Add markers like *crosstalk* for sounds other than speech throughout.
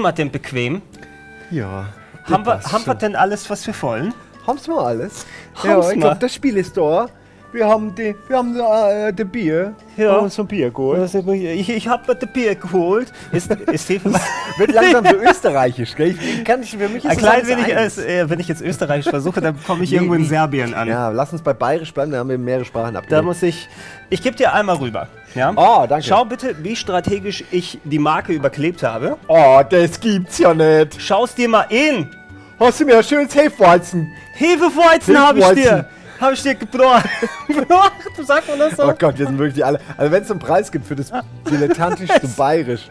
Man denn bequem? Ja. Haben wir, haben wir denn alles, was wir wollen? Haben's mal alles? Haben's ja, ich glaube, das Spiel ist da. Wir haben die, wir haben äh, die Bier. Ja. Haben uns ein Bier geholt. Ich, ich habe mir das Bier geholt. Ist, *laughs* ist Wird langsam so österreichisch, gell? Ich, kann ich, für mich ist Ein klein wenig, eins. äh, wenn ich jetzt Österreichisch versuche, dann komme ich Nee, irgendwo in. Serbien an. Ja, lass uns bei Bayerisch bleiben, da haben wir mehrere Sprachen Da abgegeben. muss ich. Ich gebe dir einmal rüber. Ja? Oh, danke. Schau bitte, wie strategisch ich die Marke überklebt habe. Oh, das gibt's ja nicht. Schau's dir mal in. Hast du mir ein schönes Hefeweizen? Hefeweizen habe ich dir. Habe ich dir gebracht. *laughs* Sagt man das so? Oh Gott, wir sind wirklich alle. Also wenn es einen Preis gibt für das dilettantischste *laughs* Bayerisch.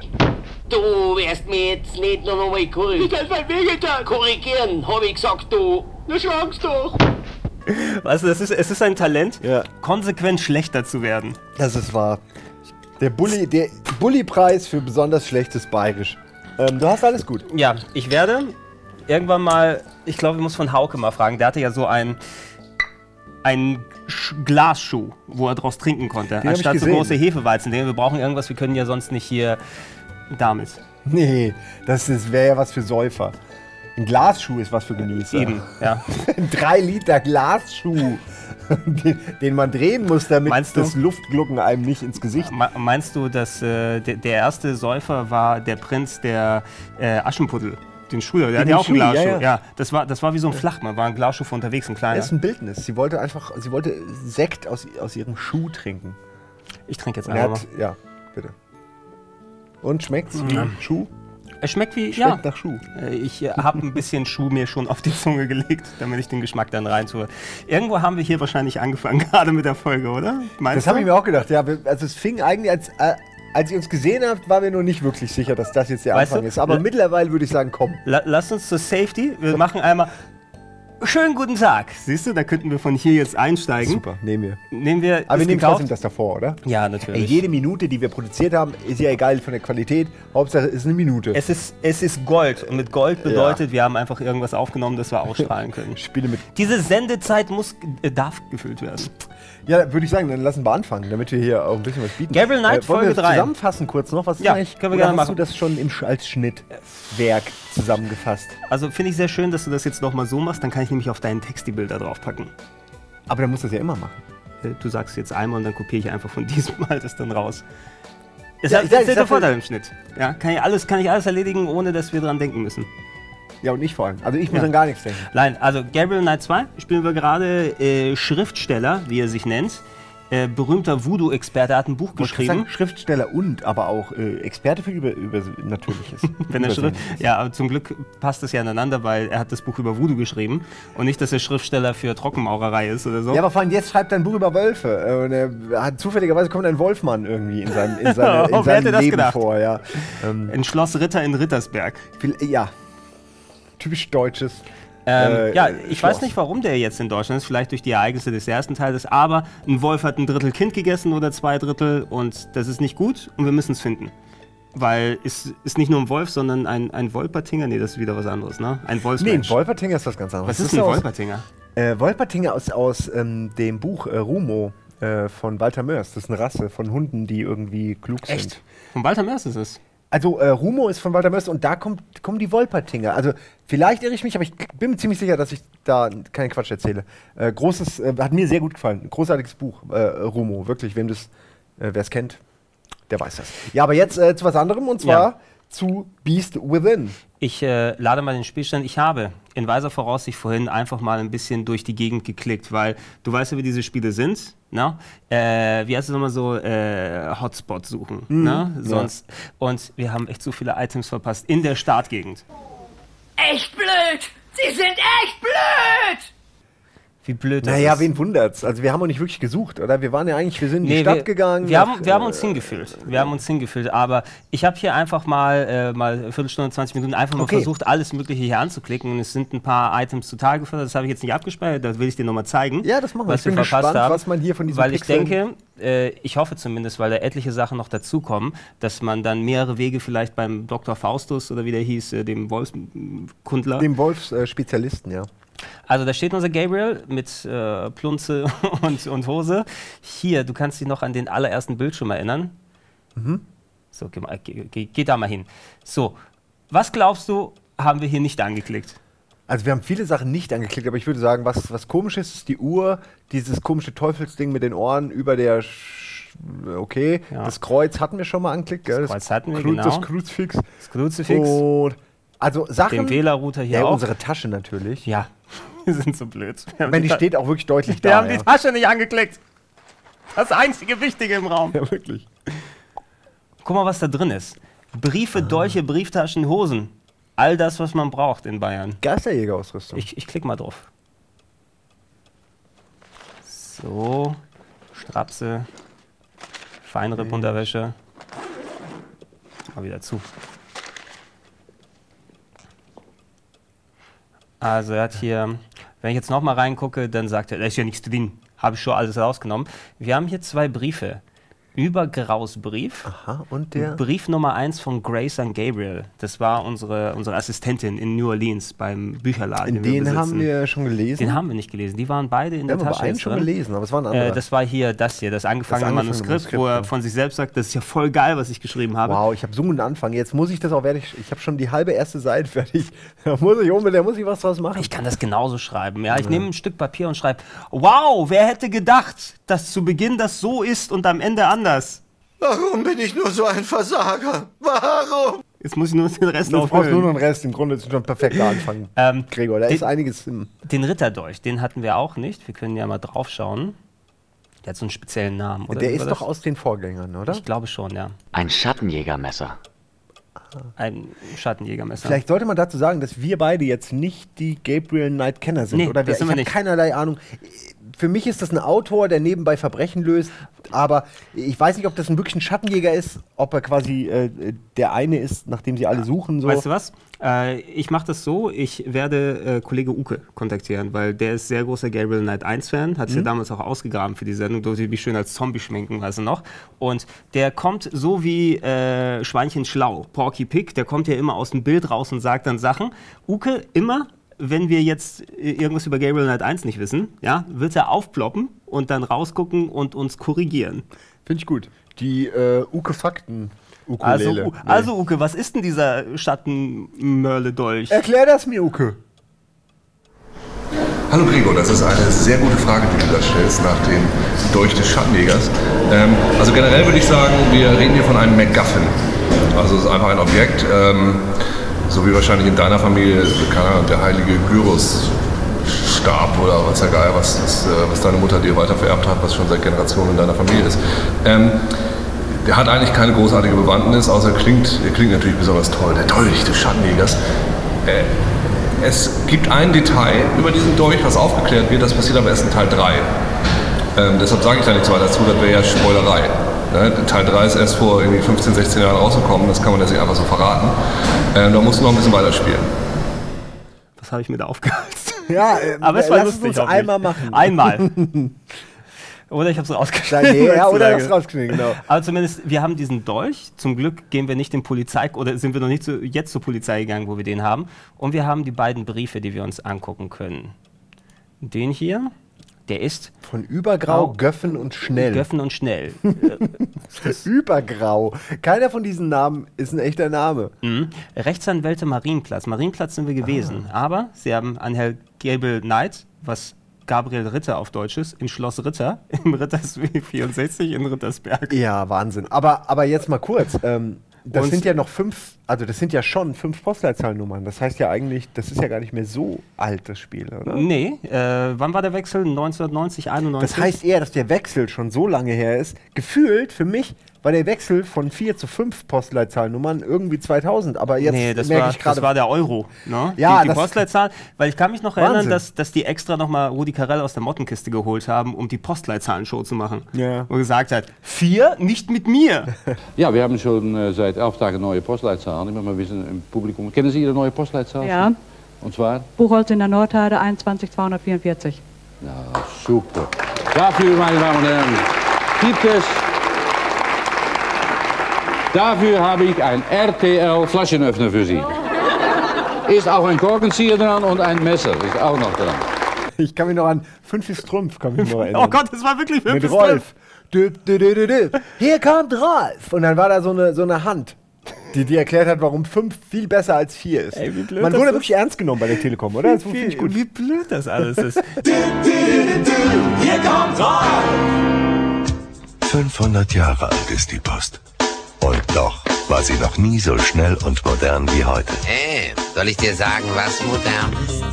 Du wirst mir jetzt nicht noch einmal korrigieren. Korrigieren, hab ich gesagt, du. Na schlag's doch. Weißt du, das ist, es ist ein Talent, Ja. konsequent schlechter zu werden. Das ist wahr. Der Bulli, der Bulli-Preis für besonders schlechtes Bayerisch. Ähm, du hast alles gut. Ja, ich werde irgendwann mal, ich glaube, ich muss von Hauke mal fragen. Der hatte ja so ein einen Sch- Glasschuh, wo er draus trinken konnte, ich anstatt so große Hefeweizen. Wir brauchen irgendwas, wir können ja sonst nicht hier damit. Nee, das wäre ja was für Säufer. Ein Glasschuh ist was für Genießer. Eben, ja. *laughs* Ein 3 Liter Glasschuh, den, den man drehen muss, damit Meinst du? das Luftglucken einem nicht ins Gesicht. Me- Meinst du, dass äh, der, der erste Säufer war der Prinz der äh, Aschenputtel? Den Schuh, der hat ja auch einen Schuh, ja, Glasschuh. ja. Ja, das, war, das war wie so ein Flachmann, war ein Glasschuh für unterwegs, ein kleiner. Das ist ein Bildnis. Sie wollte einfach, sie wollte Sekt aus, aus ihrem Schuh trinken. Ich trinke jetzt einfach hat, mal. ja, bitte. Und schmeckt's wie Schuh? Es schmeckt wie, Schmeckt ja. nach Schuh. Äh, Ich äh, habe ein bisschen Schuh mir schon auf die Zunge gelegt, damit ich den Geschmack dann reintue. Irgendwo haben wir hier wahrscheinlich angefangen, *laughs* gerade mit der Folge, oder? Meinst Das habe ich mir auch gedacht. Ja, also es fing eigentlich, als, äh, als ihr uns gesehen habt, waren wir noch nicht wirklich sicher, dass das jetzt der Weißt Anfang du, ist. Aber mittlerweile würde ich sagen, komm. La lass uns zur Safety. Wir machen einmal. Schönen guten Tag. Siehst du, da könnten wir von hier jetzt einsteigen. Super, nehmen wir. Nehmen wir. Aber wir nehmen gekauft? trotzdem das davor, oder? Ja, Ey, natürlich. jede Minute, die wir produziert haben, ist ja egal von der Qualität. Hauptsache es ist eine Minute. es, ist, es ist Gold. Und mit Gold bedeutet, wir haben einfach irgendwas aufgenommen, das wir ausstrahlen *laughs* können. Spiele mit. Diese Sendezeit muss, äh, darf gefüllt werden. Ja, würde ich sagen, dann lassen wir anfangen, damit wir hier auch ein bisschen was bieten. Äh, Gabriel Knight, wir Folge drei. zusammenfassen kurz noch? Was ist Ja, eigentlich? können wir gerne hast machen. du das schon im, als Schnittwerk zusammengefasst? Also finde ich sehr schön, dass du das jetzt nochmal so machst. Dann kann ich nämlich auf deinen Text die Bilder draufpacken. Aber dann musst du das ja immer machen. Äh, Du sagst jetzt einmal und dann kopiere ich einfach von *laughs* diesem Mal das dann raus. Das Ja, ist ist der Vorteil im Schnitt. Ja, kann ich, alles, kann ich alles erledigen, ohne dass wir dran denken müssen. Ja, und ich vor allem. Also ich muss Ja. an gar nichts denken. Nein, also Gabriel Knight 2 spielen wir gerade äh, Schriftsteller, wie er sich nennt. Äh, berühmter Voodoo-Experte, er hat ein Buch gerade geschrieben. Sagen, Schriftsteller und aber auch äh, Experte für über, über Natürliches. *laughs* Wenn er Schrift, ja, aber zum Glück passt das ja ineinander, weil er hat das Buch über Voodoo geschrieben und nicht, dass er Schriftsteller für Trockenmaurerei ist oder so. Ja, aber vor allem jetzt schreibt er ein Buch über Wölfe. äh, Und er hat zufälligerweise kommt ein Wolfmann irgendwie in seinem, in *laughs* seine, in Wer seinem hätte das Leben gedacht? vor. Ja. Ähm, Ein Schloss Ritter in Rittersberg. ja. Typisch deutsches. Ähm, Äh, ja, äh, ich Schloss. weiß nicht, warum der jetzt in Deutschland ist. Vielleicht durch die Ereignisse des ersten Teiles. Aber ein Wolf hat ein Drittel Kind gegessen oder zwei Drittel und das ist nicht gut und wir müssen es finden. Weil es ist nicht nur ein Wolf, sondern ein, ein Wolpertinger. Nee, das ist wieder was anderes, ne? Ein Nee, ein Wolfsmensch. Wolpertinger ist was ganz anderes. was ist Das ein aus- Wolpertinger? Äh, Wolpertinger aus, aus ähm, dem Buch äh, Rumo äh, von Walter Mörs. Das ist eine Rasse von Hunden, die irgendwie klug sind. Echt? Von Walter Mörs ist es. Also äh, Rumo ist von Walter Mörs und da kommt, kommen die Wolpertinger. Also vielleicht irre ich mich, aber ich bin mir ziemlich sicher, dass ich da keinen Quatsch erzähle. Äh, großes, äh, hat mir sehr gut gefallen. Großartiges Buch, äh, Rumo. Wirklich, wem das, äh, wer es kennt, der weiß das. Ja, aber jetzt äh, zu was anderem und zwar. Zu Beast Within. Ich äh, lade mal den Spielstand. Ich habe in weiser Voraussicht vorhin einfach mal ein bisschen durch die Gegend geklickt, weil du weißt ja, wie diese Spiele sind. Ne? Äh, wie heißt es nochmal so? Äh, Hotspot suchen. Ne? Sonst. Und wir haben echt so viele Items verpasst in der Startgegend. Echt blöd! Sie sind echt blöd! Wie blöd das Naja, ist. wen wundert's? Also wir haben auch nicht wirklich gesucht, oder? Wir waren ja eigentlich, wir sind in die Nee, Stadt wir, gegangen. Wir, nach, haben, wir haben äh, uns hingefühlt. Wir haben uns hingefühlt. Aber ich habe hier einfach mal, äh, mal eine Viertelstunde, 20 Minuten einfach mal Okay. versucht, alles Mögliche hier anzuklicken. Und es sind ein paar Items zutage gefördert. Das habe ich jetzt nicht abgespeichert. Das will ich dir nochmal zeigen. Ja, das machen wir. Was Ich bin wir gespannt, haben. was man hier von diesen Weil ich Pixeln- denke, äh, ich hoffe zumindest, weil da etliche Sachen noch dazukommen, dass man dann mehrere Wege vielleicht beim Dr. Faustus oder wie der hieß, äh, dem Wolfskundler. Dem Wolfs-Spezialisten, ja. Also da steht unser Gabriel mit äh, Plunze *laughs* und, und Hose. Hier, du kannst dich noch an den allerersten Bildschirm erinnern. Mhm. So, geh, mal, geh, geh, geh da mal hin. So, was glaubst du, haben wir hier nicht angeklickt? Also wir haben viele Sachen nicht angeklickt, aber ich würde sagen, was, was komisch ist, ist die Uhr, dieses komische Teufelsding mit den Ohren über der Sch okay, Ja. das Kreuz hatten wir schon mal angeklickt, gell? Das Kreuz hatten wir, Kru- genau. Das Kruzifix. Das Kruzifix, Und also Sachen, den Wählerrouter hier ja, auch. unsere Tasche natürlich. Ja, wir sind so blöd. Wir meine, die Ta- steht auch wirklich deutlich Wir da. haben ja. die Tasche nicht angeklickt. Das einzige Wichtige im Raum. ja, wirklich. Guck mal, was da drin ist. Briefe, Dolche, Brieftaschen, Hosen. All das, was man braucht in Bayern. Geisterjägerausrüstung. Ich, ich klicke mal drauf. So, Strapse, Feinripp-Unterwäsche. Mal wieder zu. Also er hat hier, wenn ich jetzt nochmal reingucke, dann sagt er, da ist ja nichts drin. Habe ich schon alles rausgenommen. Wir haben hier zwei Briefe. Über Graus Brief. Aha, und der? Brief Nummer 1 von Grace and Gabriel. Das war unsere, unsere Assistentin in New Orleans beim Bücherladen. In den wir den haben wir schon gelesen. Den haben wir nicht gelesen. Die waren beide in wir der haben aber Tasche. einen schon gelesen, aber es war ein anderer. Äh, das war hier das hier, das angefangene Das angefangene Manuskript, wo er Manuskript, ja. von sich selbst sagt, das ist ja voll geil, was ich geschrieben habe. Wow, ich habe so einen Anfang. Jetzt muss ich das auch fertig. Ich habe schon die halbe erste Seite fertig. *laughs* Da muss ich unbedingt, da muss ich was draus machen. Ich kann das genauso schreiben. Ja, ich nehme ein Stück Papier und schreibe, wow, wer hätte gedacht, dass zu Beginn das so ist und am Ende anders. Warum bin ich nur so ein Versager? Warum? Jetzt muss ich nur den Rest Du brauchst nur noch einen Rest. Im Grunde ist es schon ein perfekter Anfang. *laughs* Ähm, Gregor, da den- ist einiges im. Den Ritterdolch, den hatten wir auch nicht. Wir können ja mal drauf schauen. Der hat so einen speziellen Namen. Oder Der ist das? doch aus den Vorgängern, oder? Ich glaube schon, ja. Ein Schattenjägermesser. Ein Schattenjägermesser. Vielleicht sollte man dazu sagen, dass wir beide jetzt nicht die Gabriel Knight Kenner sind, Nee, oder? das ich sind wir nicht. keinerlei Ahnung. Für mich ist das ein Autor, der nebenbei Verbrechen löst, aber ich weiß nicht, ob das ein wirklich ein Schattenjäger ist, ob er quasi äh, der eine ist, nach dem sie alle suchen. So. Weißt du was? Äh, ich mache das so, ich werde äh, Kollege Uke kontaktieren, weil der ist sehr großer Gabriel Knight 1-Fan, hat es Mhm. ja damals auch ausgegraben für die Sendung, durfte mich schön als Zombie schminken, weißt du noch. Und der kommt so wie äh, Schweinchen Schlau, Porky Pig, der kommt ja immer aus dem Bild raus und sagt dann Sachen. Uke, immer, wenn wir jetzt äh, irgendwas über Gabriel Knight 1 nicht wissen, ja, wird er aufploppen und dann rausgucken und uns korrigieren. Finde ich gut. Die äh, Uke Fakten. Also, Ukulele. U- also Uke, was ist denn dieser Schattenmörle-Dolch? Erklär das mir, Uke. Hallo Gregor, das ist eine sehr gute Frage, die du da stellst nach dem Dolch des Schattenjägers. Ähm, also generell würde ich sagen, wir reden hier von einem MacGuffin. Also es ist einfach ein Objekt, ähm, so wie wahrscheinlich in deiner Familie, keine der heilige Gyros-Stab oder was der Geier, was, ist, äh, was deine Mutter dir weiter vererbt hat, was schon seit Generationen in deiner Familie ist. Ähm, der hat eigentlich keine großartige Bewandtnis, außer er klingt, er klingt natürlich besonders toll. Der Dolch des Schattenjägers. Äh, es gibt ein Detail über diesen Dolch, was aufgeklärt wird, das passiert aber erst in Teil 3. Ähm, deshalb sage ich da nichts weiter dazu, das wäre ja Spoilerei. Ne? Teil 3 ist erst vor irgendwie 15, 16 Jahren rausgekommen, das kann man jetzt nicht einfach so verraten. Ähm, da musst du noch ein bisschen weiterspielen. Was habe ich mir da aufgehalten? Ja, äh, *laughs* Aber es war lass lustig. es uns einmal machen. Einmal. *laughs* Oder ich habe es rausgeschnitten. Nee, ja, oder heutzutage. das rausgeschnitten, genau. Aber zumindest, wir haben diesen Dolch. Zum Glück gehen wir nicht in Polizei oder sind wir noch nicht zu, jetzt zur Polizei gegangen, wo wir den haben. Und wir haben die beiden Briefe, die wir uns angucken können. Den hier, der ist Von Übergrau, Grau. Göffen und Schnell. Göffen und schnell. *laughs* Übergrau. Keiner von diesen Namen ist ein echter Name. Mhm. Rechtsanwälte Marienplatz. Marienplatz sind wir gewesen. Aber sie haben an Herr Gable Knight, was Gabriel Ritter auf Deutsch ist, in Schloss Ritter, *laughs* im Rittersweg 64 in Rittersberg. Ja, Wahnsinn. Aber, aber jetzt mal kurz. Ähm, das Und- sind ja noch fünf, also das sind ja schon fünf Postleitzahlnummern. Das heißt ja eigentlich, das ist ja gar nicht mehr so alt, das Spiel, oder? Nee, äh, wann war der Wechsel? 1990, 91? Das heißt eher, dass der Wechsel schon so lange her ist. Gefühlt für mich war der Wechsel von vier zu fünf Postleitzahlnummern irgendwie 2000. Aber jetzt nee, das merke war, ich gerade. das war der Euro. Ne? Ja, die, die Postleitzahl, weil ich kann mich noch erinnern, Wahnsinn. dass, dass die extra nochmal Rudi Carell aus der Mottenkiste geholt haben, um die Postleitzahlen-Show zu machen. Ja. Wo er gesagt hat, vier, nicht mit mir. *laughs* Ja, wir haben schon äh, seit elf Tagen neue Postleitzahlen. Ich möchte mal wissen im Publikum. Kennen Sie Ihre neue Postleitzahl? Ja, Und zwar? Buchholz in der Nordheide 21244. Ja, super. Dafür, meine Damen und Herren, gibt es. Dafür habe ich ein RTL Flaschenöffner für Sie. Ist auch ein Korkenzieher dran und ein Messer ist auch noch dran. Ich kann mich noch an Fünf ist Trumpf, kann mich noch erinnern. Oh Gott, das war wirklich Mit wirklich Rolf. Dü. Hier kommt Rolf. Und dann war da so eine, so eine Hand, die, die erklärt hat, warum 5 viel besser als 4 ist. Ey, wie blöd Man wurde ist. wirklich ernst genommen bei der Telekom, oder? Das finde ich gut. Wie blöd das alles ist. *laughs* 500 Jahre alt ist die Post. Und doch war sie noch nie so schnell und modern wie heute. Hey, soll ich dir sagen, was modern ist?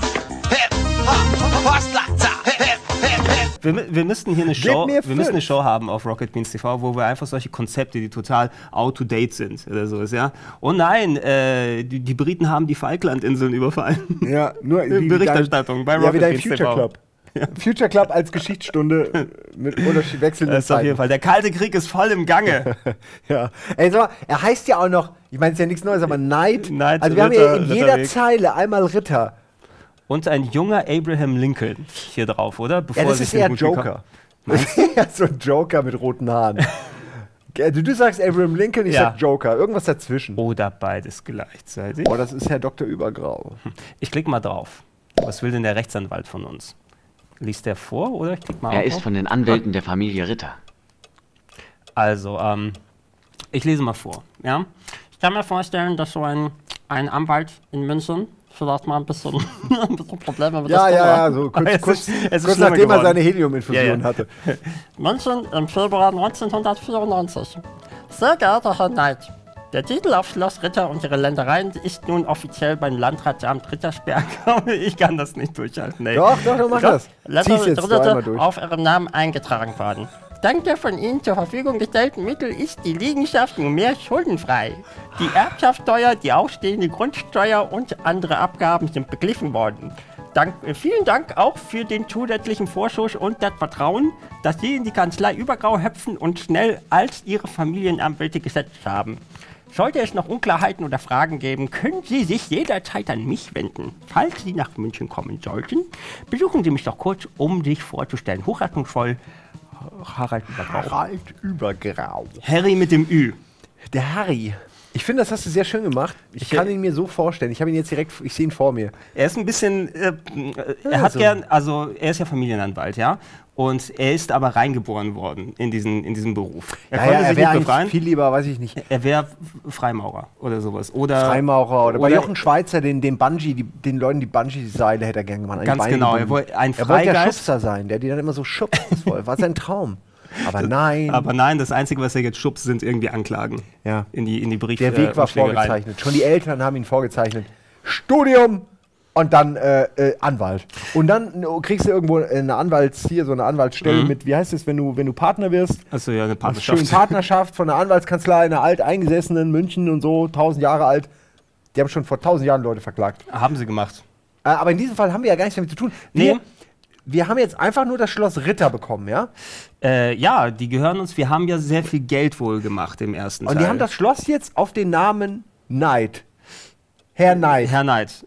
Hip, hop, Postlatzer. Hip, hip, hip, hip. Wir, wir müssten hier eine Show, wir müssen eine Show haben auf Rocket Beans TV, wo wir einfach solche Konzepte, die total out to date sind oder so ist, ja. Oh nein, äh, die, die Briten haben die Falklandinseln überfallen. Ja, nur *laughs* wie Berichterstattung bei dein, ja, wie Rocket dein Beans Future TV. Club. Future Club als Geschichtsstunde mit Unterschied wechselnden Das ist auf jeden. Fall. Der Kalte Krieg ist voll im Gange. *laughs* Ja. Ey, sag mal, er heißt ja auch noch, ich meine, es ist ja nichts Neues, aber Knight. Knight, also wir haben Ritter, ja in jeder Ritterweg. Zeile einmal Ritter. Und ein junger Abraham Lincoln hier drauf, oder? Bevor Ja, das ist eher Joker. *laughs* ja, so ein Joker mit roten Haaren. *laughs* Also du sagst Abraham Lincoln, ich Ja. sag Joker. Irgendwas dazwischen. Oder beides gleichzeitig. Oh, das ist Herr Dr. Übergrau. Ich klicke mal drauf. Was will denn der Rechtsanwalt von uns? Liest der vor oder ich klick mal Er auf? ist von den Anwälten der Familie Ritter. Also, ähm, ich lese mal vor. Ja? Ich kann mir vorstellen, dass so ein, ein Anwalt in München vielleicht mal ein bisschen, *laughs* ein bisschen Probleme mit Ja, der ja, ja, so *laughs* kurz, kurz, ist- es ist kurz nachdem er geworden. seine Heliuminfusion Ja, ja. hatte. *laughs* München im Februar 1994. Sehr geehrter Herr Knight, der Titel auf Schloss Ritter und ihre Ländereien ist nun offiziell beim Landratsamt Rittersberg. *laughs* ich kann das nicht durchhalten. Nee. Doch, doch, doch, mach das. Länder so durch. auf ihrem Namen eingetragen worden. Dank der von Ihnen zur Verfügung gestellten Mittel ist die Liegenschaft nunmehr schuldenfrei. Die Erbschaftssteuer, die ausstehende Grundsteuer und andere Abgaben sind beglichen worden. Dank, äh, vielen Dank auch für den zusätzlichen Vorschuss und das Vertrauen, das Sie in die Kanzlei Übergrau hüpfen und schnell als Ihre Familienanwälte gesetzt haben. Sollte es noch Unklarheiten oder Fragen geben, können Sie sich jederzeit an mich wenden. Falls Sie nach München kommen sollten, besuchen Sie mich doch kurz, um sich vorzustellen. Hochachtungsvoll, Harald Übergrau. Harald Übergrau. Harry mit dem Ü. Der Harry. Ich finde, das hast du sehr schön gemacht. Ich, Ich- kann ihn mir so vorstellen. Ich habe ihn jetzt direkt, ich sehe ihn vor mir. Er ist ein bisschen, äh, er hat so. gern, also er ist ja Familienanwalt, ja. Und er ist aber reingeboren worden in diesen, in diesen Beruf. Er Ja, konnte ja, er sich wäre nicht befreien. viel lieber, weiß ich nicht, Er wäre Freimaurer oder sowas. Oder Freimaurer oder, bei oder- Jochen Schweizer, den, den Bungee, die, den Leuten die Bungee-Seile hätte er gern gemacht. Ganz Beine genau, er wollte ein Er wollte der Freigeist. Schubser sein, der die dann immer so schubst. Das war- war sein Traum. Aber *laughs* nein, Aber nein, das Einzige, was er jetzt schubst, sind irgendwie Anklagen. Ja. In die, in die Brief der Weg war äh, Schlägereien. vorgezeichnet. Schon die Eltern haben ihn vorgezeichnet. Studium und dann äh, äh, Anwalt. Und dann äh, kriegst du irgendwo eine Anwalts hier so eine Anwaltsstelle Mhm. mit, wie heißt es, wenn du, wenn du Partner wirst? Achso, ja, eine Partnerschaft. Partnerschaft von einer Anwaltskanzlei, einer alteingesessenen München und so, 1000 Jahre alt. Die haben schon vor 1000 Jahren Leute verklagt. Haben sie gemacht. Äh, aber in diesem Fall haben wir ja gar nichts damit zu tun. Wir, Nee. wir haben jetzt einfach nur das Schloss Ritter bekommen, ja? Äh, ja, die gehören uns. Wir haben ja sehr viel Geld wohl gemacht im ersten Und Teil. die haben das Schloss jetzt auf den Namen Knight. Herr Knight. Herr Knight.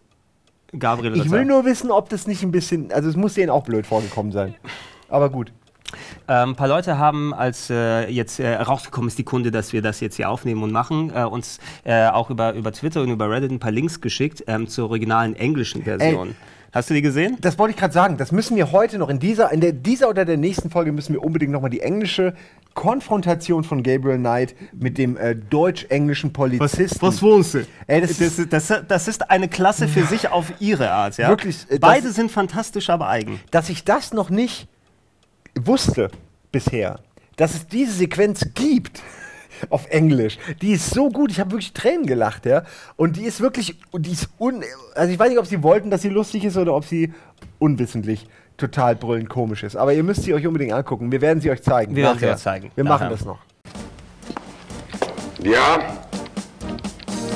Gabriel ich will nur wissen, ob das nicht ein bisschen, also es muss denen auch blöd vorgekommen sein. Aber gut. Ähm, ein paar Leute haben, als äh, jetzt äh, rausgekommen ist, die Kunde, dass wir das jetzt hier aufnehmen und machen, äh, uns äh, auch über, über Twitter und über Reddit ein paar Links geschickt ähm, zur originalen englischen Version. Hast du die gesehen? Das wollte ich gerade sagen. Das müssen wir heute noch in dieser, in der, dieser oder der nächsten Folge müssen wir unbedingt nochmal die englische Konfrontation von Gabriel Knight mit dem äh, deutsch-englischen Polizisten. wollen Sie? Ey, das das, ist- das, das ist eine Klasse für sich auf ihre Art. Ja? Wirklich, äh, das- Beide sind fantastisch, aber eigen. dass ich das noch nicht wusste bisher, dass es diese Sequenz gibt auf Englisch. Die ist so gut, ich habe wirklich Tränen gelacht, ja. Und die ist wirklich, und die ist un, also ich weiß nicht, ob sie wollten, dass sie lustig ist oder ob sie unwissentlich total brüllend komisch ist. Aber ihr müsst sie euch unbedingt angucken. Wir werden sie euch zeigen. Wir werden sie euch zeigen. Wir Nachher. machen das noch. Ja?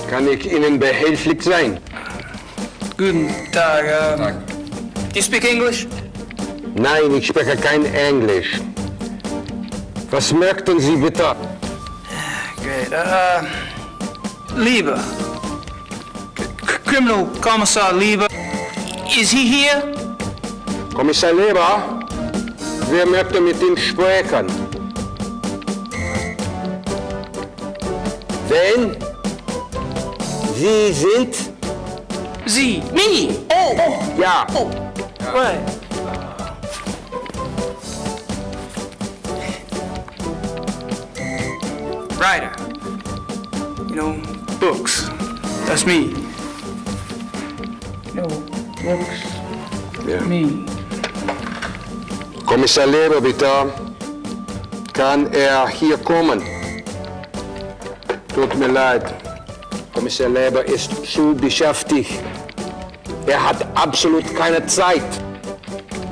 Kann ich Ihnen behilflich sein? Guten Tag. Um, you speak English? Nein, ich spreche kein Englisch. Was möchten Sie bitte? Great. Uh, Lieber. Criminal Commissar Lieber. Is he here? Kommissar Leber, wer möchte mit ihm sprechen? Wen? Sie sind? Sie. Me. Oh. oh. Ja. Oh. Right. Writer. You know, books. That's me. You know, books. Ja. Me. Kommissar Leber, bitte. Kann er hier kommen? Tut mir leid. Kommissar Leber ist zu beschäftigt. Er hat absolut keine Zeit.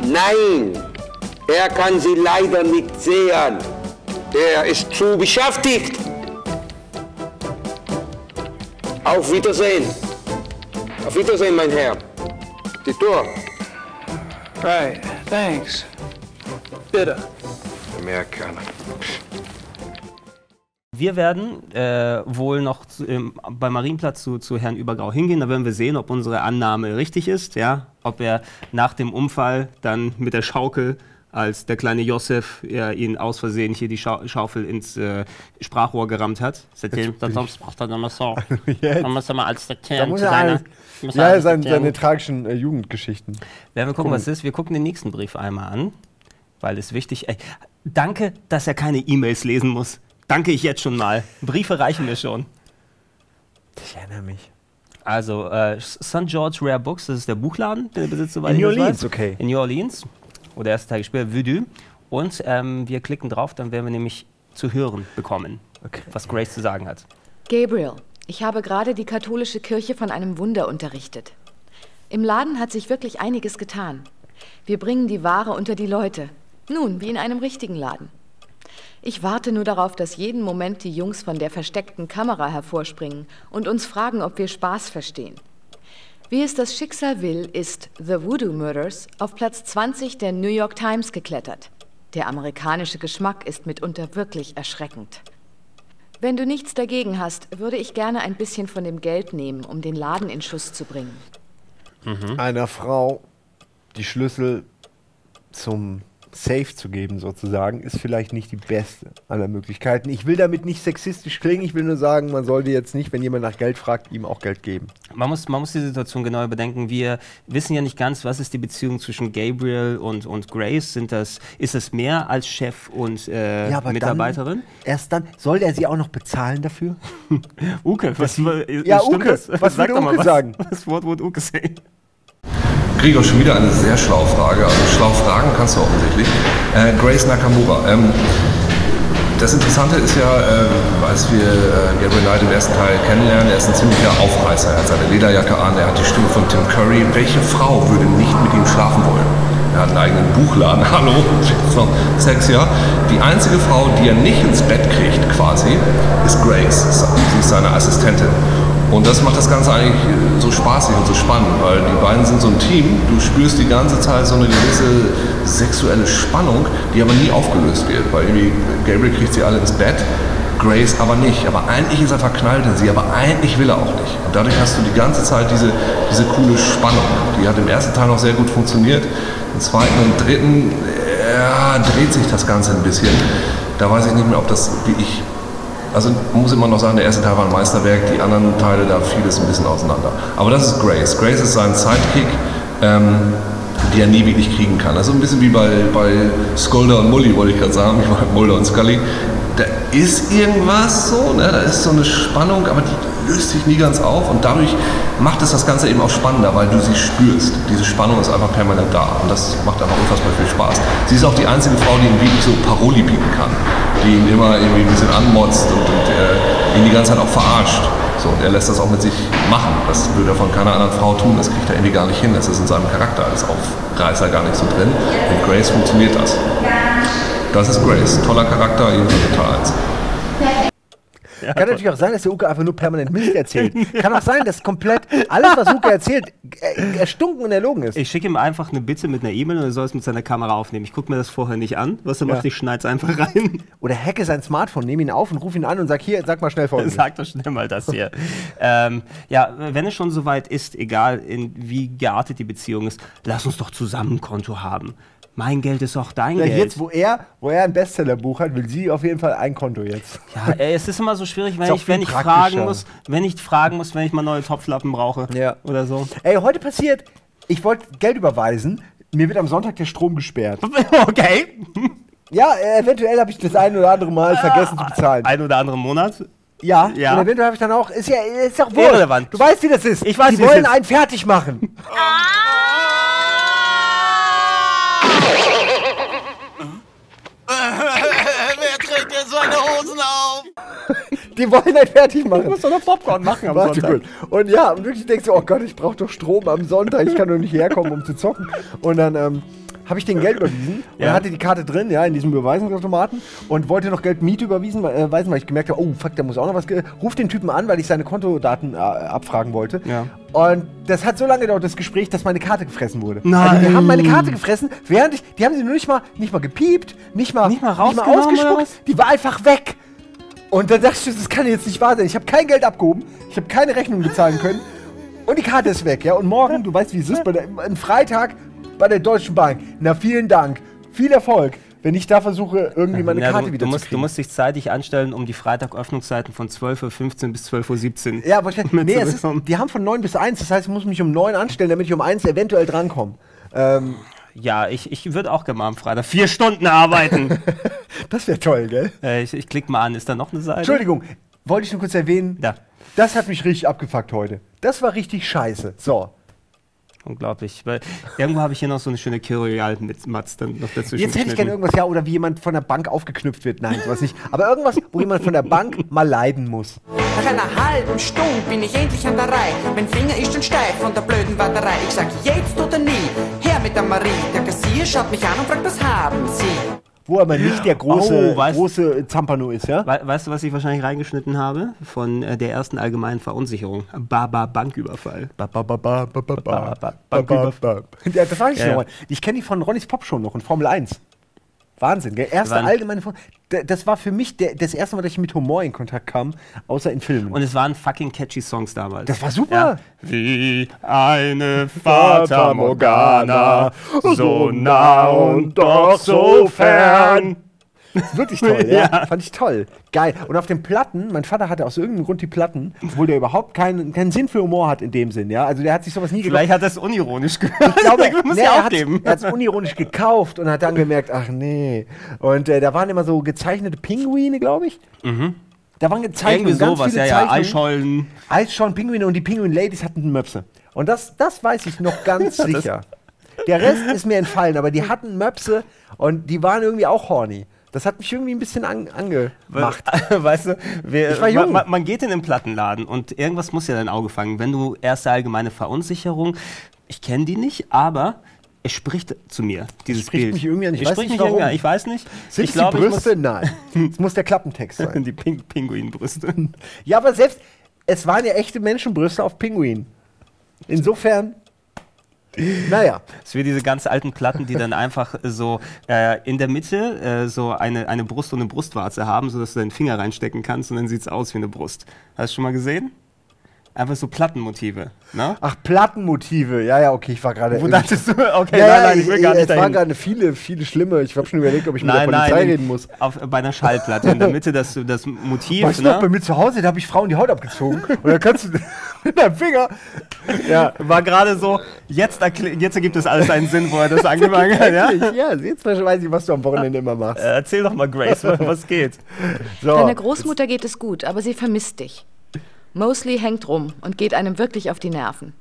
Nein, er kann Sie leider nicht sehen. Er ist zu beschäftigt. Auf Wiedersehen. Auf Wiedersehen, mein Herr. Die Tür. Right. Thanks. Bitte. Amerikaner. Wir werden äh, wohl noch zu, ähm, beim Marienplatz zu, zu Herrn Übergrau hingehen. Da werden wir sehen, ob unsere Annahme richtig ist. Ja? Ob er nach dem Unfall dann mit der Schaukel, als der kleine Josef ja, ihn aus Versehen hier die Schau Schaufel ins äh, Sprachrohr gerammt hat. Seitdem, dann sonst braucht er dann mal so. Man muss er mal als Da Sekretär muss zu er seiner- alles, muss er ja, seine, seine tragischen äh, Jugendgeschichten. Werden wir gucken, was es ist. Wir gucken den nächsten Brief einmal an, weil es wichtig Ey, Danke, dass er keine E-Mails lesen muss. Danke ich jetzt schon mal. Briefe reichen mir schon. Ich erinnere mich. Also, äh, St. George Rare Books, das ist der Buchladen, den er besitzt, soweit In ich New Orleans, weiß. okay. In New Orleans. Oder erster Teil gespielt, Voodoo. Und ähm, wir klicken drauf, dann werden wir nämlich zu hören bekommen, was Grace zu sagen hat. Gabriel, ich habe gerade die katholische Kirche von einem Wunder unterrichtet. Im Laden hat sich wirklich einiges getan. Wir bringen die Ware unter die Leute. Nun, wie in einem richtigen Laden. Ich warte nur darauf, dass jeden Moment die Jungs von der versteckten Kamera hervorspringen und uns fragen, ob wir Spaß verstehen. Wie es das Schicksal will, ist The Voodoo Murders auf Platz 20 der New York Times geklettert. Der amerikanische Geschmack ist mitunter wirklich erschreckend. Wenn du nichts dagegen hast, würde ich gerne ein bisschen von dem Geld nehmen, um den Laden in Schuss zu bringen. Einer Frau die Schlüssel zum Safe zu geben, sozusagen, ist vielleicht nicht die beste aller Möglichkeiten. Ich will damit nicht sexistisch klingen, ich will nur sagen, man sollte jetzt nicht, wenn jemand nach Geld fragt, ihm auch Geld geben. Man muss, man muss die Situation genau bedenken. Wir wissen ja nicht ganz, was ist die Beziehung zwischen Gabriel und, und Grace. Sind das, ist das mehr als Chef und äh, Ja, Mitarbeiterin? Dann, erst dann, soll er sie auch noch bezahlen dafür? *laughs* Uke, was, äh, Ja, stimmt Uke, das? was Sag würde doch mal, Uke was, sagen? *laughs* Das Wort wird Uke sagen. Gregor, schon wieder eine sehr schlaue Frage. Also schlau fragen kannst du offensichtlich. Äh, Grace Nakamura. Ähm, das Interessante ist ja, äh, als wir äh, Gabriel Knight im ersten Teil kennenlernen, er ist ein ziemlicher Aufreißer. Er hat seine Lederjacke an, er hat die Stimme von Tim Curry. Welche Frau würde nicht mit ihm schlafen wollen? Er hat einen eigenen Buchladen, *laughs* hallo, ist noch sexier. Die einzige Frau, die er nicht ins Bett kriegt, quasi, ist Grace. Sie ist seine Assistentin. Und das macht das Ganze eigentlich so spaßig und so spannend, weil die beiden sind so ein Team. Du spürst die ganze Zeit so eine gewisse sexuelle Spannung, die aber nie aufgelöst wird. Weil irgendwie Gabriel kriegt sie alle ins Bett, Grace aber nicht. Aber eigentlich ist er verknallt in sie, aber eigentlich will er auch nicht. Und dadurch hast du die ganze Zeit diese, diese coole Spannung. Die hat im ersten Teil noch sehr gut funktioniert. Im zweiten und dritten ja, dreht sich das Ganze ein bisschen. Da weiß ich nicht mehr, ob das wie ich also man muss immer noch sagen, der erste Teil war ein Meisterwerk, die anderen Teile, da fiel es ein bisschen auseinander. Aber das ist Grace. Grace ist sein Sidekick, ähm, die er nie wirklich kriegen kann. Also ein bisschen wie bei, bei Skulder und Mully, wollte ich gerade sagen, *laughs* ich meine Mulder und Scully. Da ist irgendwas so, ne? da ist so eine Spannung, aber die löst sich nie ganz auf und dadurch macht es das Ganze eben auch spannender, weil du sie spürst. Diese Spannung ist einfach permanent da und das macht einfach unfassbar viel Spaß. Sie ist auch die einzige Frau, die ihm wirklich so Paroli bieten kann, die ihn immer irgendwie ein bisschen anmotzt und, und äh, ihn die ganze Zeit auch verarscht. So, und er lässt das auch mit sich machen. Das würde er von keiner anderen Frau tun, das kriegt er irgendwie gar nicht hin. Das ist in seinem Charakter als Aufreißer gar nicht so drin. Mit Grace funktioniert das. Das ist Grace. Toller Charakter, irgendwie total eins. *laughs* Kann natürlich auch sein, dass der Uke einfach nur permanent Mist erzählt. Kann auch sein, dass komplett alles, was Uke erzählt, äh, erstunken und erlogen ist. Ich schicke ihm einfach eine Bitte mit einer E-Mail und er soll es mit seiner Kamera aufnehmen. Ich gucke mir das vorher nicht an. Was er Ja. macht, ich schneide es einfach rein. *laughs* Oder hacke sein Smartphone, nehme ihn auf und ruf ihn an und sag hier, sag mal schnell *laughs* folgendes. Sag doch schnell mal das hier. ähm, ja, wenn es schon soweit ist, egal in wie geartet die Beziehung ist, lass uns doch zusammen ein Konto haben. Mein Geld ist auch dein Ja, Geld. jetzt, wo er, wo er ein Bestsellerbuch hat, will sie auf jeden Fall ein Konto jetzt. Ja, ey, es ist immer so schwierig, wenn auch ich, wenn ich fragen muss, wenn ich fragen muss, wenn ich mal neue Topflappen brauche Ja. oder so. Ey, heute passiert, ich wollte Geld überweisen, mir wird am Sonntag der Strom gesperrt. *laughs* Okay. Ja, eventuell habe ich das ein oder andere Mal vergessen zu bezahlen. Ein oder anderen Monat? Ja, Ja. und eventuell habe ich dann auch. Ist ja ist doch wurscht. Irrelevant. Du weißt, wie das ist. Ich weiß, Die wollen ist. einen fertig machen. Wer Die wollen einen fertig machen. Du musst doch noch Popcorn machen am Warte Sonntag. gut. Und ja, und wirklich denkst du, oh Gott, ich brauche doch Strom am Sonntag, ich kann doch nicht herkommen, um zu zocken. Und dann ähm, habe ich den Geld überwiesen und Ja. er hatte die Karte drin, ja, in diesem Überweisungsautomaten und wollte noch Geld Miete überwiesen, weil, äh, weisen, weil ich gemerkt habe, oh fuck, der muss auch noch was. Ruf den Typen an, weil ich seine Kontodaten äh, abfragen wollte. Ja. Und das hat so lange gedauert, das Gespräch, dass meine Karte gefressen wurde. Nein. Also die haben meine Karte gefressen, während ich, die haben sie nur nicht mal, nicht mal gepiept, nicht mal, Nicht mal rausgenommen oder ausgespuckt, die war einfach weg. Und dann dachte ich, das kann jetzt nicht wahr sein. Ich habe kein Geld abgehoben, ich habe keine Rechnung bezahlen können und die Karte ist weg, ja. Und morgen, du weißt, wie es ist, bei der, am Freitag bei der Deutschen Bank. Na, vielen Dank, viel Erfolg, wenn ich da versuche, irgendwie meine Ja, Karte du, wieder du, zu musst, du kriegen. musst dich zeitig anstellen, um die Freitag-Öffnungszeiten von 12.15 Uhr bis 12.17 Uhr ja, aber ich, nee, es ist, die haben von 9 bis 1, das heißt, ich muss mich um 9 anstellen, damit ich um 1 eventuell drankomme. Ähm, Ja, ich, ich würde auch gerne mal am Freitag vier Stunden arbeiten. *laughs* das wäre toll, gell? äh, ich ich klicke mal an, ist da noch eine Seite? Entschuldigung, wollte ich nur kurz erwähnen, Ja, das hat mich richtig abgefuckt heute. Das war richtig scheiße. So, unglaublich. Weil irgendwo habe ich hier noch so eine schöne Kyrial mit Mats dann noch dazwischen. Jetzt hätte ich gerne irgendwas, ja, oder wie jemand von der Bank aufgeknüpft wird. Nein, sowas nicht. Aber irgendwas, wo jemand von der Bank mal leiden muss. Nach einer halben Stunde bin ich endlich an der Reihe. Mein Finger ist schon steif von der blöden Warterei. Ich sag jetzt oder nie, mit der Marie. Der Kassier schaut mich an und fragt, was haben Sie? Wo aber nicht der große, Oh, weißt- große Zampano ist, ja? We weißt du, was ich wahrscheinlich reingeschnitten habe? Von äh, der ersten allgemeinen Verunsicherung. Baba Banküberfall. Ba, ba, ba, ba, ba, ba, ba, Ba, ba, ba, ba, ba. Ja, das weiß ich Ja, ja. noch. Ich kenne die von Ronnys Pop Show noch in Formel 1. Wahnsinn, gell? Erste Waren- allgemeine Form. Das war für mich der, das erste Mal, dass ich mit Humor in Kontakt kam, außer in Filmen. Und es waren fucking catchy Songs damals. das war super. Ja. Wie eine Fata Morgana, so nah und doch so fern. Wirklich toll, ja. *laughs* Ja. Fand ich toll. Geil. Und auf den Platten, mein Vater hatte aus irgendeinem Grund die Platten, obwohl der überhaupt keinen, keinen Sinn für Humor hat in dem Sinn, ja. Also der hat sich sowas nie Vielleicht hat er es unironisch gehört. Ich *laughs* glaube, muss nee, ja er hat es unironisch gekauft und hat dann gemerkt, ach nee. Und äh, da waren immer so gezeichnete Pinguine, glaube ich. Da waren Zeichnungen, Irgendwie ganz sowas, viele ja, ja. Eischollen. Eisschollen, Pinguine und die Pinguin-Ladies hatten Möpse. Und das, das weiß ich noch ganz *laughs* sicher. Der Rest ist mir entfallen, aber die hatten Möpse und die waren irgendwie auch horny. Das hat mich irgendwie ein bisschen an, angemacht. *laughs* Weißt du, wir, Ich war jung. Man, man, geht in den Plattenladen und irgendwas muss ja dein Auge fangen. Wenn du erste allgemeine Verunsicherung, ich kenne die nicht, aber es spricht zu mir, dieses spricht Bild. mich irgendwie an, ich Es weiß spricht nicht mich irgendwie warum. an, ich weiß nicht. Sind ich es glaube, die ich Brüste? Nein. *laughs* Es muss der Klappentext sein. die Ping Pinguinbrüste. Ja, aber selbst, es waren ja echte Menschenbrüste auf Pinguin. Insofern, naja. Es wie diese ganz alten Platten, die dann einfach so äh, in der Mitte äh, so eine, eine Brust und eine Brustwarze haben, sodass du deinen Finger reinstecken kannst und dann sieht es aus wie eine Brust. Hast du schon mal gesehen? Einfach so Plattenmotive. Ne? Ach, Plattenmotive. Ja, ja, okay, ich war gerade. Wo dachtest du, *laughs* okay, ja, nein, nein, ich will gar nicht Es waren gerade viele, viele schlimme. Ich habe schon überlegt, ob ich mit Nein, der Polizei nein, reden muss. Auf, bei einer Schallplatte in der Mitte das, das Motiv. Weißt du noch, bei ne? mir zu Hause, da habe ich Frauen die Haut abgezogen. und dann kannst du *laughs* mit deinem Finger. Ja. War gerade so, jetzt, jetzt ergibt es alles einen Sinn, wo er das *laughs* angefangen hat. Ja? Ja, jetzt weiß ich, was du am Wochenende immer machst. Äh, Erzähl doch mal, Grace, was, was geht? *laughs* So. Deiner Großmutter geht es gut, aber sie vermisst dich. Mosley hängt rum und geht einem wirklich auf die Nerven.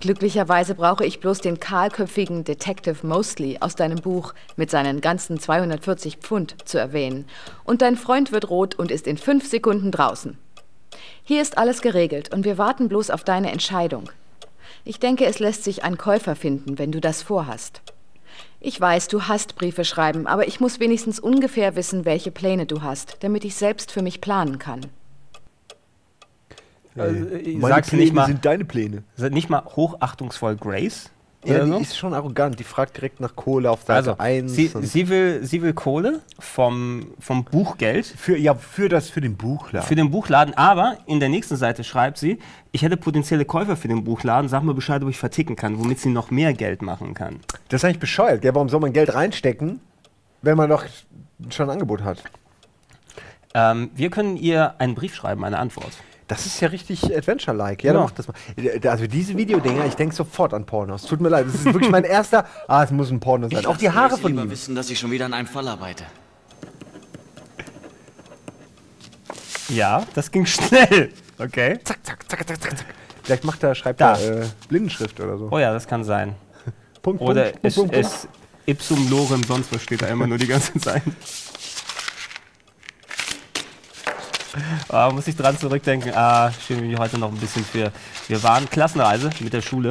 Glücklicherweise brauche ich bloß den kahlköpfigen Detective Mosley aus deinem Buch mit seinen ganzen 240 Pfund zu erwähnen. Und dein Freund wird rot und ist in fünf Sekunden draußen. Hier ist alles geregelt und wir warten bloß auf deine Entscheidung. Ich denke, es lässt sich ein Käufer finden, wenn du das vorhast. Ich weiß, du hast Briefe schreiben, aber ich muss wenigstens ungefähr wissen, welche Pläne du hast, damit ich selbst für mich planen kann. Also, Meine sagst du Pläne nicht mal, sind deine Pläne. nicht mal hochachtungsvoll Grace? Ja, die ist schon arrogant. Die fragt direkt nach Kohle auf Seite Also, 1. sie, sie, will, sie will Kohle vom, vom Buchgeld für, ja, für das, für den Buchladen. für den Buchladen, aber in der nächsten Seite schreibt sie, ich hätte potenzielle Käufer für den Buchladen, sag mir Bescheid, ob ich verticken kann, womit sie noch mehr Geld machen kann. Das ist eigentlich bescheuert, gell? Warum soll man Geld reinstecken, wenn man doch schon ein Angebot hat? Ähm, wir können ihr einen Brief schreiben, eine Antwort. Das ist ja richtig Adventure-like. Ja, Ja. dann mach das mal. Also diese Videodinger, ich denke sofort an Pornos. Tut mir leid, das ist wirklich mein erster. *laughs* Ah, es muss ein Porno sein. Auch die Haare von ihm. wissen, dass ich schon wieder an einem Fall arbeite. Ja, das ging schnell. Okay. Zack, zack, zack, zack, zack. zack. Vielleicht macht er, schreibt Da. er äh, Blindenschrift oder so. Oh ja, das kann sein. Punkt, Oder Punkt, es, Punkt, Punkt, es ipsum lorem, sonst was steht da immer nur die ganze *laughs* Zeit. Ah, muss ich dran zurückdenken. Ah, schön, wie heute noch ein bisschen für. Wir waren Klassenreise mit der Schule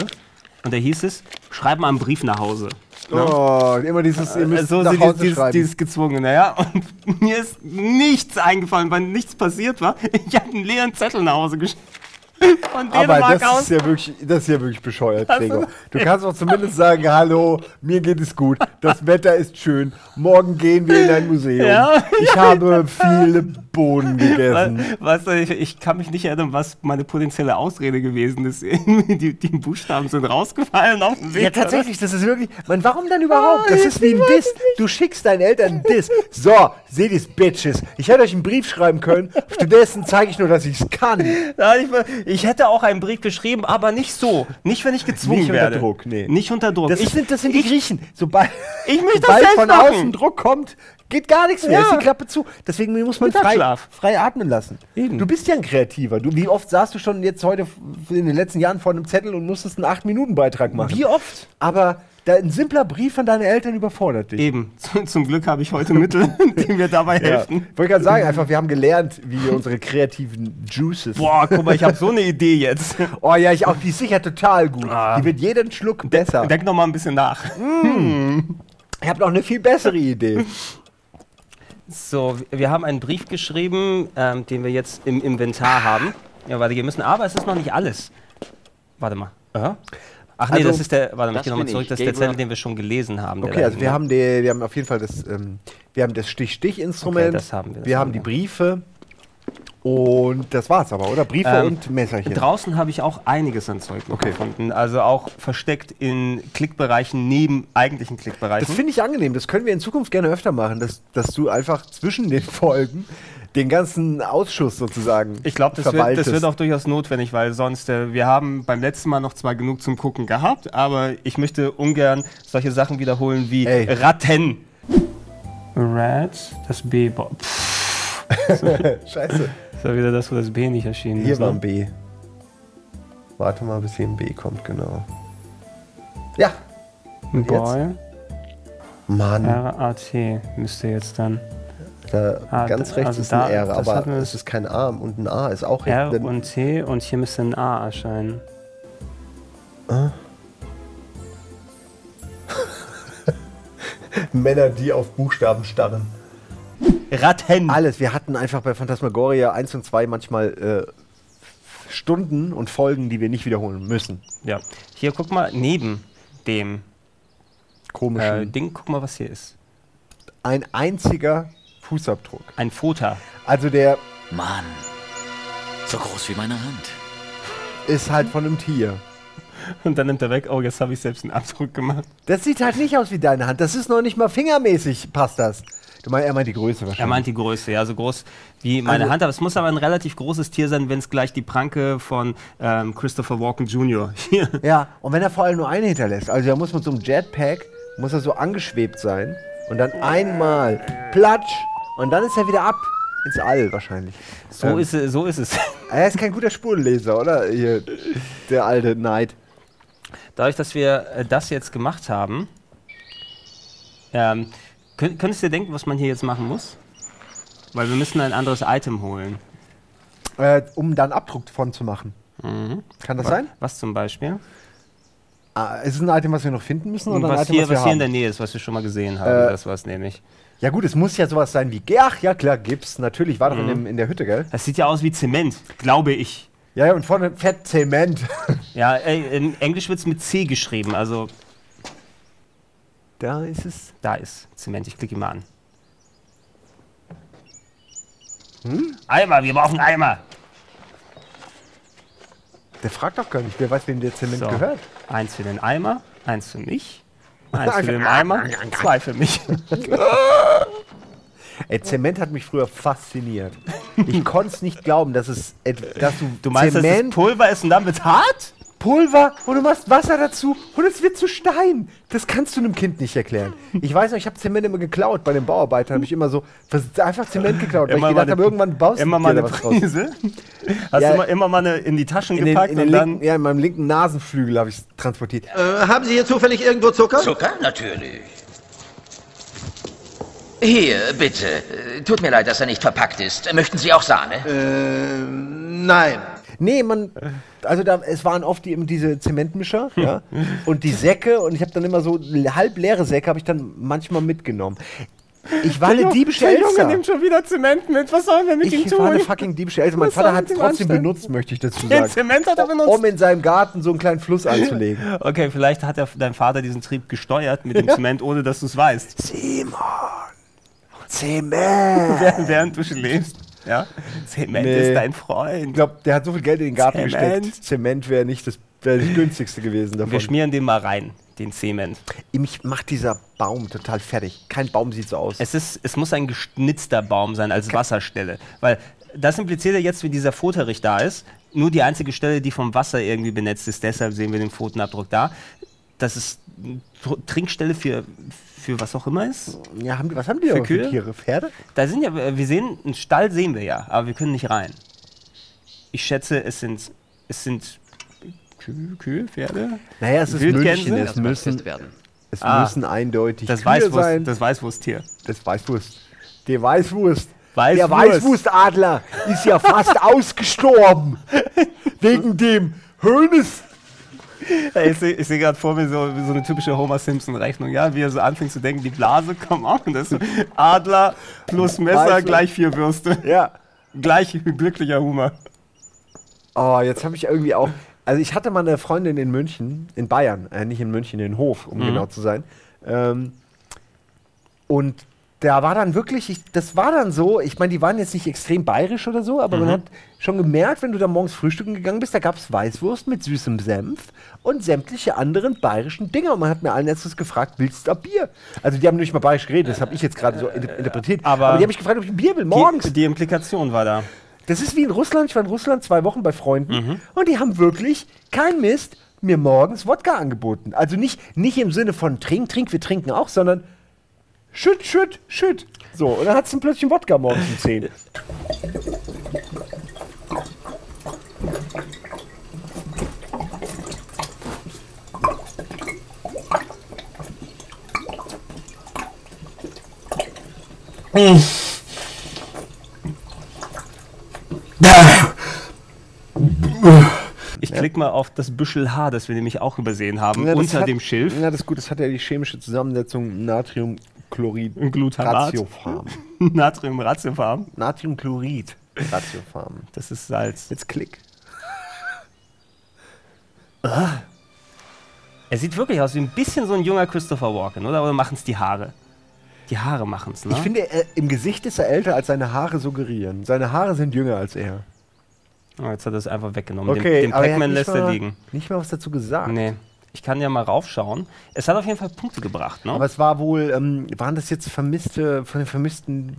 und da hieß es, schreib mal einen Brief nach Hause. Oh, immer dieses, ihr müsst Äh, so nach Hause dieses, schreiben. dieses gezwungene, ja. *laughs* Und mir ist nichts eingefallen, weil nichts passiert war. Ich habe einen leeren Zettel nach Hause geschrieben. *laughs* Von Aber Dänemark das aus. ist, ja wirklich, das ist ja wirklich bescheuert, Gregor. Du kannst doch zumindest sagen, hallo, mir geht es gut, das Wetter ist schön, morgen gehen wir in ein Museum. *laughs* Ja. Ich habe viele Bohnen *laughs* gegessen. Weißt du, ich, ich kann mich nicht erinnern, was meine potenzielle Ausrede gewesen ist. *laughs* die, die Buchstaben sind rausgefallen auf dem Weg. Ja, tatsächlich, das ist wirklich. Man, warum denn überhaupt? Das ist wie ein Diss. Du schickst deinen Eltern einen Diss. So, seht ihr's, Bitches. Ich hätte euch einen Brief schreiben können. Stattdessen zeige ich nur, dass ich's kann. Ich, ich hätte auch einen Brief geschrieben, aber nicht so. Nicht, wenn ich gezwungen Nicht unter werde. Druck, nee. Nicht unter Druck. Das ich, sind, das sind die Griechen. Sobald, ich sobald von machen. außen Druck kommt, geht gar nichts mehr. Ja. Ist die Klappe zu. Deswegen muss man frei, frei atmen lassen. Du bist ja ein Kreativer. Du, wie oft saßt du schon jetzt heute in den letzten Jahren vor einem Zettel und musstest einen 8-Minuten-Beitrag machen? Wie oft? Aber da, ein simpler Brief an deine Eltern überfordert dich. Eben. *laughs* Zum, Glück habe ich heute Mittel, *laughs* die mir dabei *laughs* Ja. helfen. Ich wollte gerade sagen, einfach, wir haben gelernt, wie wir unsere kreativen Juices. Boah, guck mal, ich habe so eine Idee jetzt. Oh ja, ich auch. Die ist sicher total gut. Ah. Die wird jeden Schluck besser. Denk noch mal ein bisschen nach. Ich habe noch eine viel bessere Idee. So, wir haben einen Brief geschrieben, ähm, den wir jetzt im Inventar haben. Ja, warte, wir müssen, aber es ist noch nicht alles. Warte mal. Aha. Ach nee, Also, das ist der, warte mal, ich gehe nochmal zurück, ich, das ist der. Zettel, den wir schon gelesen haben. Okay, also wir hing, haben, die, wir haben auf jeden Fall das, ähm, wir haben das Stich-Stich-Instrument. Okay, das haben wir, das wir haben die. Briefe. Und das war's aber, oder? Briefe Ähm, und Messerchen. Draußen habe ich auch einiges an Zeug Okay. gefunden. Also auch versteckt in Klickbereichen neben eigentlichen Klickbereichen. Das finde ich angenehm. Das können wir in Zukunft gerne öfter machen, dass, dass du einfach zwischen den Folgen den ganzen Ausschuss sozusagen ich glaube, das, wird- das wird auch durchaus notwendig, weil sonst, äh, wir haben beim letzten Mal noch zwar genug zum Gucken gehabt, aber ich möchte ungern solche Sachen wiederholen wie Ey. Ratten. Rat, das B. Boah, *laughs* pff, Scheiße. Das war wieder das, wo das B nicht erschienen Hier ist. war ne? ein B. Warte mal, bis hier ein B kommt, genau. Ja. Ein Und Boy. Mann, R-A-T müsste jetzt dann. da Ah, ganz rechts also ist ein da- R, aber es ist kein A und ein A ist auch R rechts. und T und hier müsste ein A erscheinen. *laughs* Männer, die auf Buchstaben starren. Ratten. Alles. Wir hatten einfach bei Phantasmagoria 1 und 2 manchmal äh, Stunden und Folgen, die wir nicht wiederholen müssen. Ja. Hier, guck mal, neben dem Komischen. äh, Ding, guck mal, was hier ist. ein einziger Fußabdruck. Ein Futter. Also der Mann. So groß wie meine Hand. ist halt von einem Tier. Und dann nimmt er weg, oh, jetzt habe ich selbst einen Abdruck gemacht. Das sieht halt nicht aus wie deine Hand. Das ist noch nicht mal fingermäßig, passt das. Du meinst, er meint die Größe wahrscheinlich. Er meint die Größe, ja, so groß wie meine Also- Hand. Aber es muss aber ein relativ großes Tier sein, wenn es gleich die Pranke von ähm, Christopher Walken Jr. *laughs* hier. Ja, und wenn er vor allem nur eine hinterlässt, also er muss mit so einem Jetpack, muss er so angeschwebt sein und dann einmal platsch und dann ist er wieder ab ins All wahrscheinlich. So, Ähm, ist, es- so ist es. Er ist kein guter Spurenleser, oder? Hier, der alte Knight. Dadurch, dass wir äh, das jetzt gemacht haben, ähm, könnt, könntest du dir denken, was man hier jetzt machen muss? Weil wir müssen ein anderes Item holen. Äh, um dann Abdruck von zu machen. Mhm. Kann das Wa- sein? Was zum Beispiel? Ah, ist es ein Item, was wir noch finden müssen? Oder ein was Item, hier, was was hier in haben? der Nähe ist, was wir schon mal gesehen haben. Äh, das war es nämlich. Ja gut, es muss ja sowas sein wie, ach ja klar, Gips, natürlich, war doch in, Mhm. dem, in der Hütte, gell? Das sieht ja aus wie Zement, glaube ich. Ja, ja, und vorne Fett Zement. *laughs* Ja, ey, in Englisch wird es mit C geschrieben, also Da ist es. da ist Zement. Ich klicke ihn mal an. Hm? Eimer, wir brauchen Eimer. Der fragt doch gar nicht, wer weiß, wem der Zement So. gehört. Eins für den Eimer, eins für mich, *laughs* eins für den Eimer, *laughs* zwei für mich. Ey, Zement hat mich früher fasziniert. Ich konnte es nicht glauben, dass es, dass du, Du meinst, dass Zement, das Pulver ist und dann wird hart? Pulver und du machst Wasser dazu und es wird zu Stein. Das kannst du einem Kind nicht erklären. Ich weiß noch, ich habe Zement immer geklaut. Bei den Bauarbeitern habe ich immer so einfach Zement geklaut, weil ich gedacht habe, irgendwann baust immer du mal eine was. Prise. Hast Ja. du immer, immer mal eine in die Taschen In den, gepackt in den und dann. linken, ja, in meinem linken Nasenflügel habe ich es transportiert. Äh, haben Sie hier zufällig irgendwo Zucker? Zucker? Natürlich. Hier, bitte. Tut mir leid, dass er nicht verpackt ist. Möchten Sie auch Sahne? Äh, nein. Nee, man, also da, es waren oft die, eben diese Zementmischer, *laughs* ja, und die Säcke und ich habe dann immer so halb leere Säcke habe ich dann manchmal mitgenommen. Ich war eine diebische Der Junge Elster. nimmt schon wieder Zement mit. Was sollen wir mit ihm Ich tun? war eine fucking diebische Elster. Mein Was Vater hat es dem trotzdem anstellen? benutzt, möchte ich dazu Den sagen. Zement hat er benutzt. Um in seinem Garten so einen kleinen Fluss *laughs* anzulegen. Okay, vielleicht hat er, dein Vater diesen Trieb gesteuert mit dem Ja. Zement, ohne dass du es weißt. Simon! Zement! während, du schläfst. Ja? Zement Nee. ist dein Ich Freund. glaube, der hat so viel Geld in den Garten Zement. gesteckt. Zement wäre nicht das, wär das günstigste gewesen davon. Wir schmieren den mal rein, den Zement. Mich macht dieser Baum total fertig. Kein Baum sieht so aus. Es, ist, es muss ein geschnitzter Baum sein als Wasserstelle. Weil das impliziert ja jetzt, wie dieser Futterich da ist, nur die einzige Stelle, die vom Wasser irgendwie benetzt ist. Deshalb sehen wir den Pfotenabdruck da. Das ist Trinkstelle für, für was auch immer ist. Ja, haben die, was haben die Für aber für Kühe? Tiere? Pferde? Da sind ja, wir sehen, einen Stall sehen wir ja, aber wir können nicht rein. Ich schätze, es sind, es sind Kühe, Kühe Pferde? Naja, es ist Wildgänse? München. Es müssen, es Ah. müssen eindeutig Das Kühe Weißwurst, sein. das Weißwursttier. Das Weißwurst. Der Weißwurst. Der Weißwurst. Weißwurstadler ist ja fast *laughs* ausgestorben. Wegen dem Hönes. Ich sehe seh gerade vor mir so, so eine typische Homer Simpson-Rechnung, ja, wie er so anfängt zu denken, die Blase, komm auf, und das ist so Adler plus Messer Weißwurst. gleich vier Würste. Ja. Gleich glücklicher Humor. Oh, jetzt habe ich irgendwie auch. Also ich hatte mal eine Freundin in München, in Bayern, äh, nicht in München, in Hof, um Mhm. genau zu sein. Ähm, und da war dann wirklich, ich, das war dann so, ich meine, die waren jetzt nicht extrem bayerisch oder so, aber man Mhm. hat schon gemerkt, wenn du da morgens frühstücken gegangen bist, da gab es Weißwurst mit süßem Senf und sämtliche anderen bayerischen Dinger. Und man hat mir allen letztes gefragt, willst du ein Bier? Also die haben nicht mal bayerisch geredet, das habe ich jetzt gerade so inter- interpretiert. aber aber die haben mich gefragt, ob ich ein Bier will, morgens. Die, die Implikation war da. Das ist wie in Russland. Ich war in Russland zwei Wochen bei Freunden Mhm. und die haben wirklich kein Mist mir morgens Wodka angeboten. Also nicht, nicht im Sinne von trink, trink, wir trinken auch, sondern schütt, schütt, schütt. So, und dann hat es plötzlich einen Wodka morgens um 10. Ich klicke mal auf das Büschel Haar, das wir nämlich auch übersehen haben, Ja, unter hat- dem Schilf. Ja, das ist gut. Das hat ja die chemische Zusammensetzung Natriumchlorid. Glutamat. Ratiofarm. *laughs* Natriumratiofarm. Natriumchlorid. Ratiofarm. Das ist Salz. Jetzt klick. Er sieht wirklich aus wie ein bisschen so ein junger Christopher Walken, oder? Oder machen es die Haare? Die Haare machen es, ne? Ich finde, er, im Gesicht ist er älter, als seine Haare suggerieren. Seine Haare sind jünger als er. Oh, jetzt hat er es einfach weggenommen. Okay, den den Pac-Man nicht lässt er liegen. Nicht mal was dazu gesagt. Nee. Ich kann ja mal raufschauen. Es hat auf jeden Fall Punkte gebracht, ne? Aber es war wohl, ähm, waren das jetzt Vermisste, von den Vermissten?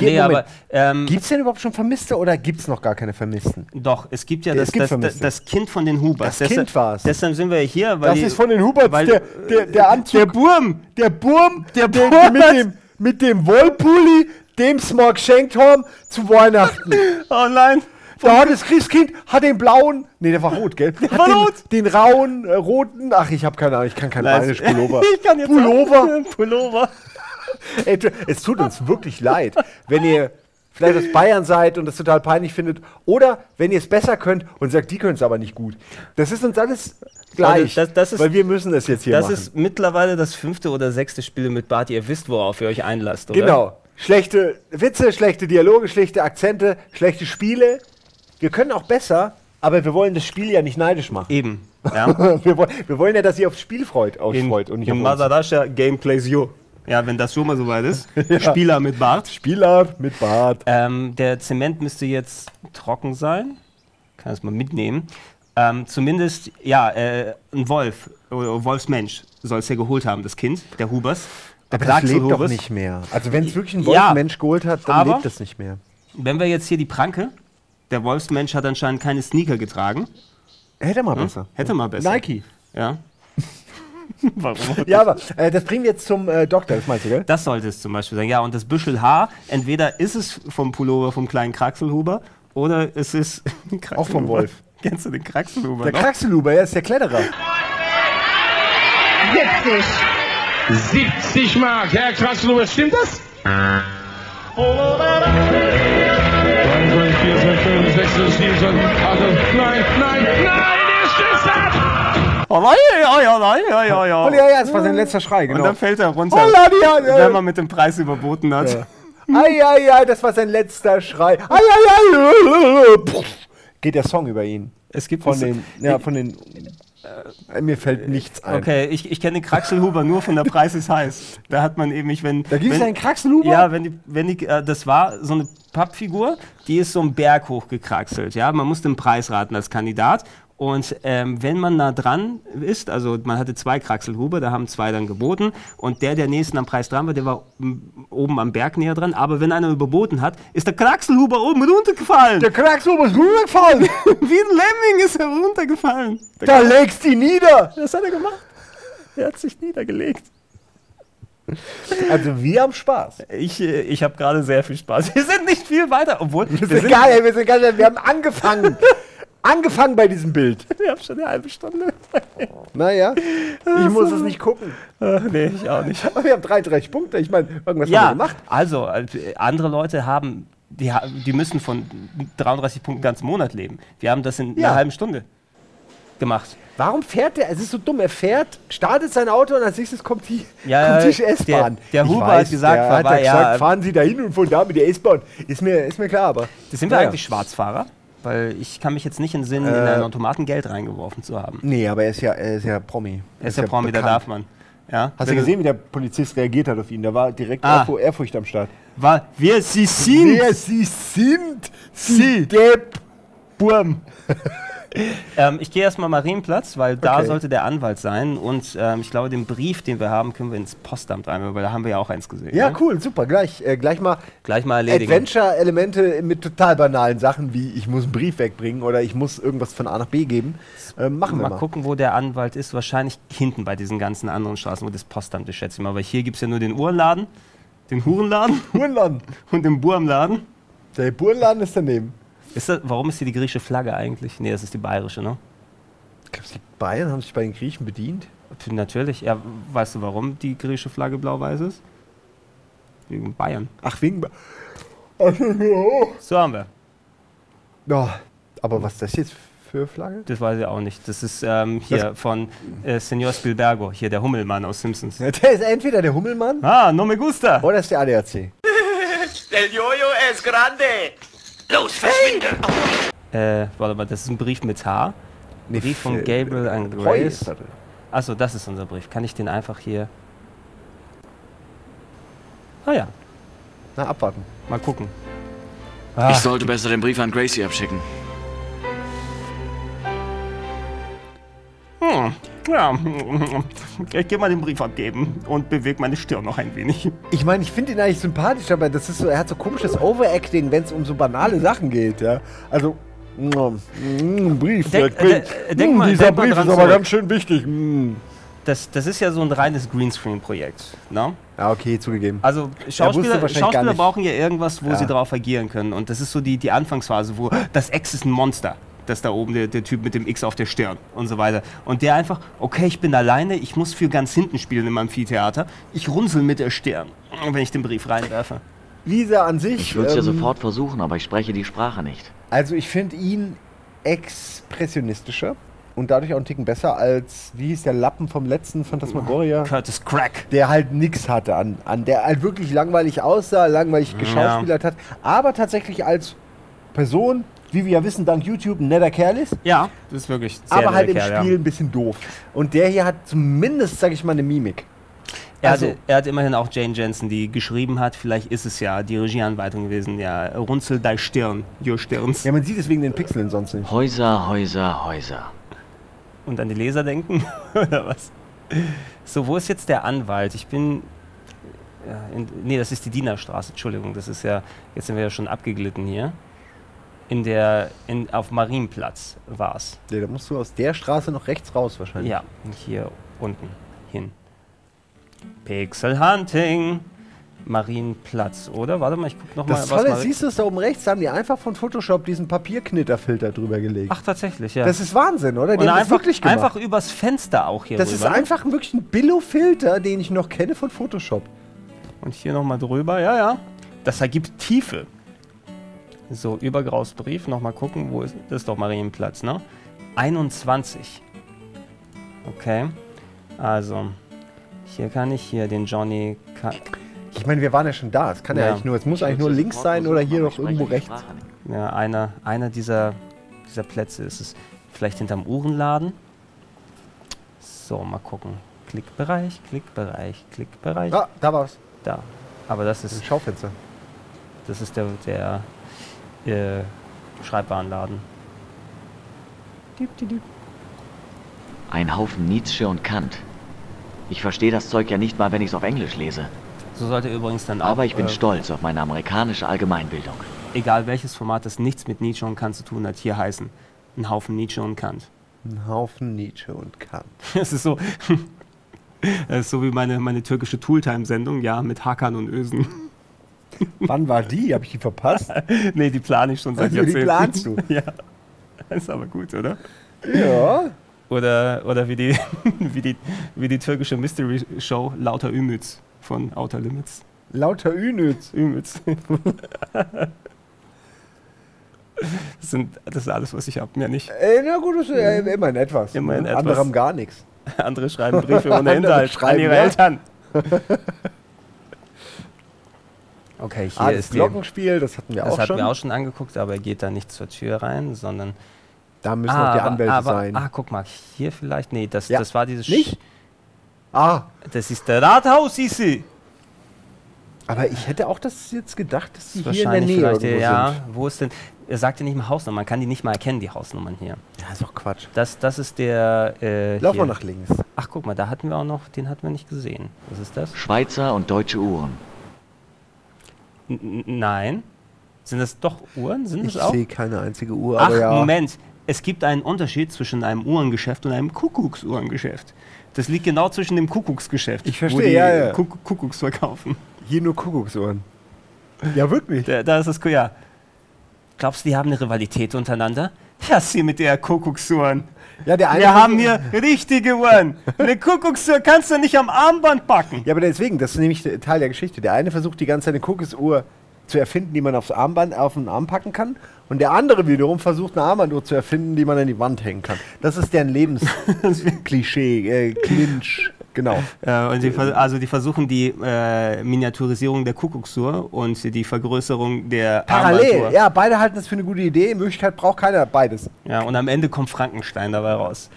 Nee, aber, ähm, gibt es denn überhaupt schon Vermisste oder gibt es noch gar keine Vermissten? Doch, es gibt ja Es das, gibt das, das, Kind von den Hubers. Das Kind war's. Deshalb sind wir hier, weil Das die, ist von den Huberts, weil- der, der, der Anzug. Der Burm! Der Burm, der, der Burm mit dem, mit dem Wollpulli, dem Smog geschenkt haben zu Weihnachten. oh nein! Da hat das Christkind, hat den blauen, nee, der war rot, gell? Hat war den, rot. den rauen, äh, roten, ach, ich habe keine Ahnung, ich kann kein Nein, bayerisch Pullover. *laughs* ich kann jetzt Pullover. Pullover. *laughs* Ey, es tut uns wirklich leid, wenn ihr vielleicht aus Bayern seid und das total peinlich findet. Oder wenn ihr es besser könnt und sagt, die können es aber nicht gut. Das ist uns alles gleich. Also das- das ist- weil wir müssen es jetzt hier Das machen. ist mittlerweile das fünfte oder sechste Spiel mit Bart. Ihr wisst, worauf ihr euch einlasst, oder? Genau. Schlechte Witze, schlechte Dialoge, schlechte Akzente, schlechte Spiele. Wir können auch besser, aber wir wollen das Spiel ja nicht neidisch machen. Eben. *laughs* Ja. wir, wollen, wir wollen ja, dass ihr aufs Spiel freut, euch In, freut und nicht in. Masarasha Gameplays You. Ja, wenn das schon mal soweit ist. *laughs* Spieler mit Bart. Spieler mit Bart. Ähm, der Zement müsste jetzt trocken sein. Kann es mal mitnehmen. Ähm, zumindest, ja, äh, ein Wolf, äh, Wolfsmensch soll es ja geholt haben, das Kind, der Hubers. Der Aber das lebt doch Hubers. nicht mehr. Also wenn es wirklich ein Ja, Wolfsmensch geholt hat, dann lebt es nicht mehr. Wenn wir jetzt hier die Pranke, der Wolfsmensch hat anscheinend keine Sneaker getragen. Hätte mal Hm? besser. Hätte mal besser. Nike. Ja. *laughs* Warum? Ja, aber äh, das bringen wir jetzt zum äh, Doktor, das meinst du, gell? Das sollte es zum Beispiel sein. Ja, und das Büschel Haar, entweder ist es vom Pullover vom kleinen Kraxelhuber oder es ist *laughs* Auch vom Kraxelhuber. Wolf. *laughs* Kennst du den Kraxelhuber? Der noch? Kraxelhuber, er ist der Kletterer. 70. 70 Mark. Herr Krasselober, stimmt das? 23, 24, 25, 26, 27, 28, nein, nein, nein, der stimmt das! Oh nein, ja, ja, nein, ja, ja, ja. Oh, ja, ja, das war sein letzter Schrei, genau. Und dann fällt er runter, Holla, ja, ja. wenn man mit dem Preis überboten hat. Ja. Ei, ei, ei, das war sein letzter Schrei. Ei, ei, ei. Puff. Geht der Song über ihn. Es gibt von den, ja, von den. Äh, mir fällt nichts ein. Okay, ich, ich kenne den Kraxelhuber nur von der Preis ist heiß. Da hat man eben, ich, wenn. Da gibt's wenn, einen Kraxelhuber? Ja, wenn die, wenn die, äh, das war so eine Pappfigur, die ist so einen Berg hochgekraxelt. Ja, man muss den Preis raten als Kandidat. Und ähm, wenn man nah dran ist, also man hatte zwei Kraxelhuber, da haben zwei dann geboten. Und der, der nächsten am Preis dran war, der war oben am Berg näher dran. Aber wenn einer überboten hat, ist der Kraxelhuber oben runtergefallen. Der Kraxelhuber ist runtergefallen. *laughs* Wie ein Lemming ist er runtergefallen. Der Da legst du ihn nieder. das hat er gemacht. Er hat sich niedergelegt. Also wir haben Spaß. Ich, äh, ich habe gerade sehr viel Spaß. Wir sind nicht viel weiter, obwohl Wir sind geil, ey, wir sind geil. Wir haben angefangen. Angefangen bei diesem Bild. *laughs* Wir haben schon eine halbe Stunde. *laughs* Naja, ich muss es nicht gucken. Ach, nee, ich auch nicht. Aber wir haben 33 Punkte. Ich meine, irgendwas haben wir Ja, gemacht. also äh, andere Leute haben die, die müssen von 33 Punkten ganzen Monat leben. Wir haben das in Ja. einer halben Stunde gemacht. Warum fährt der? Es ist so dumm. Er fährt, startet sein Auto und als nächstes kommt die, Ja, kommt die der- S-Bahn. der Ich Huber weiß, hat gesagt, der hat ja gesagt, ja. fahren Sie dahin und von da mit der S-Bahn. Ist mir, ist mir klar, aber. Sind wir eigentlich Schwarzfahrer? Weil ich kann mich jetzt nicht in Äh, einen Automaten Geld reingeworfen zu haben. Nee, aber er ist ja, er ist ja Promi. Er ist ja Promi, da bekannt. darf man. Ja? Hast Wenn du gesehen, wie der Polizist reagiert hat auf ihn? Da war direkt Ah. Ehrfu- Ehrfurcht am Start. War, wer sie sind? Wer sie sind? Sie. Depp. Burm. *laughs* ähm, ich gehe erstmal Marienplatz, weil da Okay. sollte der Anwalt sein. Und ähm, ich glaube, den Brief, den wir haben, können wir ins Postamt einmal, weil da haben wir ja auch eins gesehen. Ja, ne? cool, super. Gleich, äh, gleich mal Gleich mal erledigen. Adventure-Elemente mit total banalen Sachen, wie ich muss einen Brief wegbringen oder ich muss irgendwas von A nach B geben. Ähm, machen wir mal mal. gucken, wo der Anwalt ist. Wahrscheinlich hinten bei diesen ganzen anderen Straßen, wo das Postamt ist, schätze ich mal. Weil hier gibt es ja nur den Uhrenladen, den Hurenladen Hurenladen. *laughs* und den Burmladen. Der Burenladen ist daneben. Ist das, warum ist hier die griechische Flagge eigentlich? Nee, das ist die bayerische, ne? Glaubst du, die Bayern haben sich bei den Griechen bedient? Natürlich. Ja, weißt du, warum die griechische Flagge blau-weiß ist? Wegen Bayern. Ach, wegen. Ba- Ach, oh. So haben wir. Ja, aber was ist das jetzt für Flagge? Das weiß ich auch nicht. Das ist ähm, hier von äh, Senor Spielbergo, hier der Hummelmann aus Simpsons. Ja, *laughs* der ist entweder der Hummelmann Ah, no me gusta. oder ist der ADAC. El Jojo es grande. Los, verschwinde. Äh, warte mal, das ist ein Brief mit H. Nee, Brief von f- Gabriel and Heu Grace. Achso, das ist unser Brief. Kann ich den einfach hier. Ah ja, Na, abwarten. mal gucken. Ich sollte besser den Brief an Gracie abschicken. Hm, ja, *laughs* ich gehe mal den Brief abgeben und bewege meine Stirn noch ein wenig. Ich meine, ich finde ihn eigentlich sympathisch, aber das ist so, er hat so komisches Overacting, wenn es um so banale Sachen geht, ja. Also, mm, mm, Brief, Denk- der Brief. äh, denk Mm, mal- dieser denk Brief ist aber zurück. ganz schön wichtig. Mm. Das, das ist ja so ein reines Greenscreen-Projekt. Ne? Ja, okay, zugegeben. Also Schauspieler, Schauspieler brauchen ja irgendwas, wo Ja. sie drauf agieren können. Und das ist so die, die Anfangsphase, wo das X ist ein Monster. Das da oben, der, der Typ mit dem X auf der Stirn und so weiter. Und der einfach, okay, ich bin alleine, ich muss für ganz hinten spielen im Amphitheater. Ich runzel mit der Stirn, wenn ich den Brief reinwerfe. Lisa an sich. Ich würde es ja ähm, sofort versuchen, aber ich spreche die Sprache nicht. Also, ich finde ihn expressionistischer und dadurch auch einen Ticken besser als, wie hieß der Lappen vom letzten Phantasmagoria? Curtis Crack. Der halt nix hatte an, an der halt wirklich langweilig aussah, langweilig geschauspielert hat, aber tatsächlich als Person, wie wir ja wissen, dank YouTube ein netter Kerl ist. Ja, das ist wirklich sehr aber halt im Kerl, Spiel ja. ein bisschen doof. Und der hier hat zumindest, sag ich mal, eine Mimik. Er, Also- hatte, er hat immerhin auch Jane Jensen, die geschrieben hat, vielleicht ist es ja die Regieanleitung gewesen, ja, runzel dein Stirn, your Stirns. Ja, man sieht es wegen den Pixeln sonst nicht. Häuser, Häuser, Häuser. Und an die Leser denken, *laughs* oder was? So, wo ist jetzt der Anwalt? Ich bin... Ja, in, nee, das ist die Dienerstraße, Entschuldigung. Das ist ja, jetzt sind wir ja schon abgeglitten hier. In der, in, auf Marienplatz war es. Nee, da musst du aus der Straße noch rechts raus wahrscheinlich. Ja, hier unten hin. Pixel Hunting. Marienplatz, oder? Warte mal, ich guck noch Das mal. Tolle, Mari- siehst du es da oben rechts? Da haben die einfach von Photoshop diesen Papierknitterfilter drüber gelegt. Ach, tatsächlich, ja. Das ist Wahnsinn, oder? Die Und haben das einfach, wirklich gemacht. einfach übers Fenster auch hier das rüber. ist einfach wirklich ein Billo-Filter, den ich noch kenne von Photoshop. Und hier nochmal drüber, ja, ja. Das ergibt Tiefe. So, Übergraus Brief, nochmal gucken, wo ist das ist doch Marienplatz, ne? 21. Okay. Also, hier kann ich hier den Johnny. Ka Ich meine, wir waren ja schon da. Es kann ja, Ja. eigentlich nur, es muss eigentlich nur links sein oder hier noch irgendwo rechts. ja, einer, einer dieser, dieser Plätze ist es. Vielleicht hinterm Uhrenladen. So, mal gucken. Klickbereich, Klickbereich, Klickbereich. Ah, da war's. Da. Aber das ist. Ein Schaufenster. Das ist der, der äh, Schreibwarenladen. Ein Haufen Nietzsche und Kant. Ich verstehe das Zeug ja nicht mal, wenn ich es auf Englisch lese. So sollte übrigens dann auch. Aber ich bin äh, stolz auf meine amerikanische Allgemeinbildung. Egal welches Format, das nichts mit Nietzsche und Kant zu tun hat, hier heißen. Ein Haufen Nietzsche und Kant. Ein Haufen Nietzsche und Kant. *laughs* Es ist so. *laughs* Das ist so wie meine, meine türkische Tooltime-Sendung, ja, mit Hakan und Ösen. Wann war die? Habe ich die verpasst? *laughs* nee, die plane ich schon seit Also, die Jahrzehnten. planst du? *laughs* ja. Ist aber gut, oder? Ja. Oder, oder wie, die, *laughs* wie, die, wie die türkische Mystery-Show Lauter Ümüz von Outer Limits. Lauter Ünütz. Ümüz. das, sind, das ist alles, was ich habe, mehr nicht. Äh, na gut, das ist äh, immerhin etwas. Immerhin ne? etwas. Andere haben gar nichts. Andere schreiben Briefe ohne Inhalt an schreiben, ihre ja. Eltern. Okay, hier Ah, das ist die- Glockenspiel, das hatten wir das auch hatten schon. wir auch schon angeguckt, aber er geht da nicht zur Tür rein, sondern. Da müssen auch die aber- Anwälte aber, sein. Ah, guck mal, hier vielleicht. Nee, das, Ja. das war dieses. Nicht? Ah. Das ist der Rathaus, Isi. Aber ich hätte auch das jetzt gedacht, dass die Das hier in der wahrscheinlich Nähe vielleicht, irgendwo ja, sind. wo ist denn. Er sagt ja nicht mal Hausnummer, man kann die nicht mal erkennen, die Hausnummern hier. Ja, ist doch Quatsch. Das, das ist der. Äh, Lauf hier. mal nach links. Ach, guck mal, da hatten wir auch noch, den hatten wir nicht gesehen. Was ist das? Schweizer und deutsche Uhren. Nein. Sind das doch Uhren? Sind Ich das auch? sehe keine einzige Uhr, Ach, aber ja. Moment. Es gibt einen Unterschied zwischen einem Uhrengeschäft und einem Kuckucksuhrengeschäft. Das liegt genau zwischen dem Kuckucksgeschäft. Ich wo verstehe, die ja, ja. Kuck Kuckucks verkaufen. Hier nur Kuckucksuhren. Ja, wirklich. Da, da ist es, ja. Glaubst du, die haben eine Rivalität untereinander? Ja, sie mit der Kuckucksuhren. Ja, der eine Wir haben hier richtige Uhren. Eine Kuckucksuhr kannst du nicht am Armband packen. Ja, aber deswegen, das ist nämlich Teil der Geschichte. Der eine versucht die ganze Zeit eine Kuckucksuhr zu erfinden, die man aufs Armband, auf den Arm packen kann. Und der andere wiederum versucht eine Armbanduhr zu erfinden, die man an die Wand hängen kann. Das ist deren Lebensklischee, *laughs* äh, Clinch, genau. Ja, und die, also die versuchen die äh, Miniaturisierung der Kuckucksuhr und die Vergrößerung der Parallel, Armbanduhr. ja, beide halten das für eine gute Idee. In Wirklichkeit braucht keiner beides. Ja, und am Ende kommt Frankenstein dabei raus.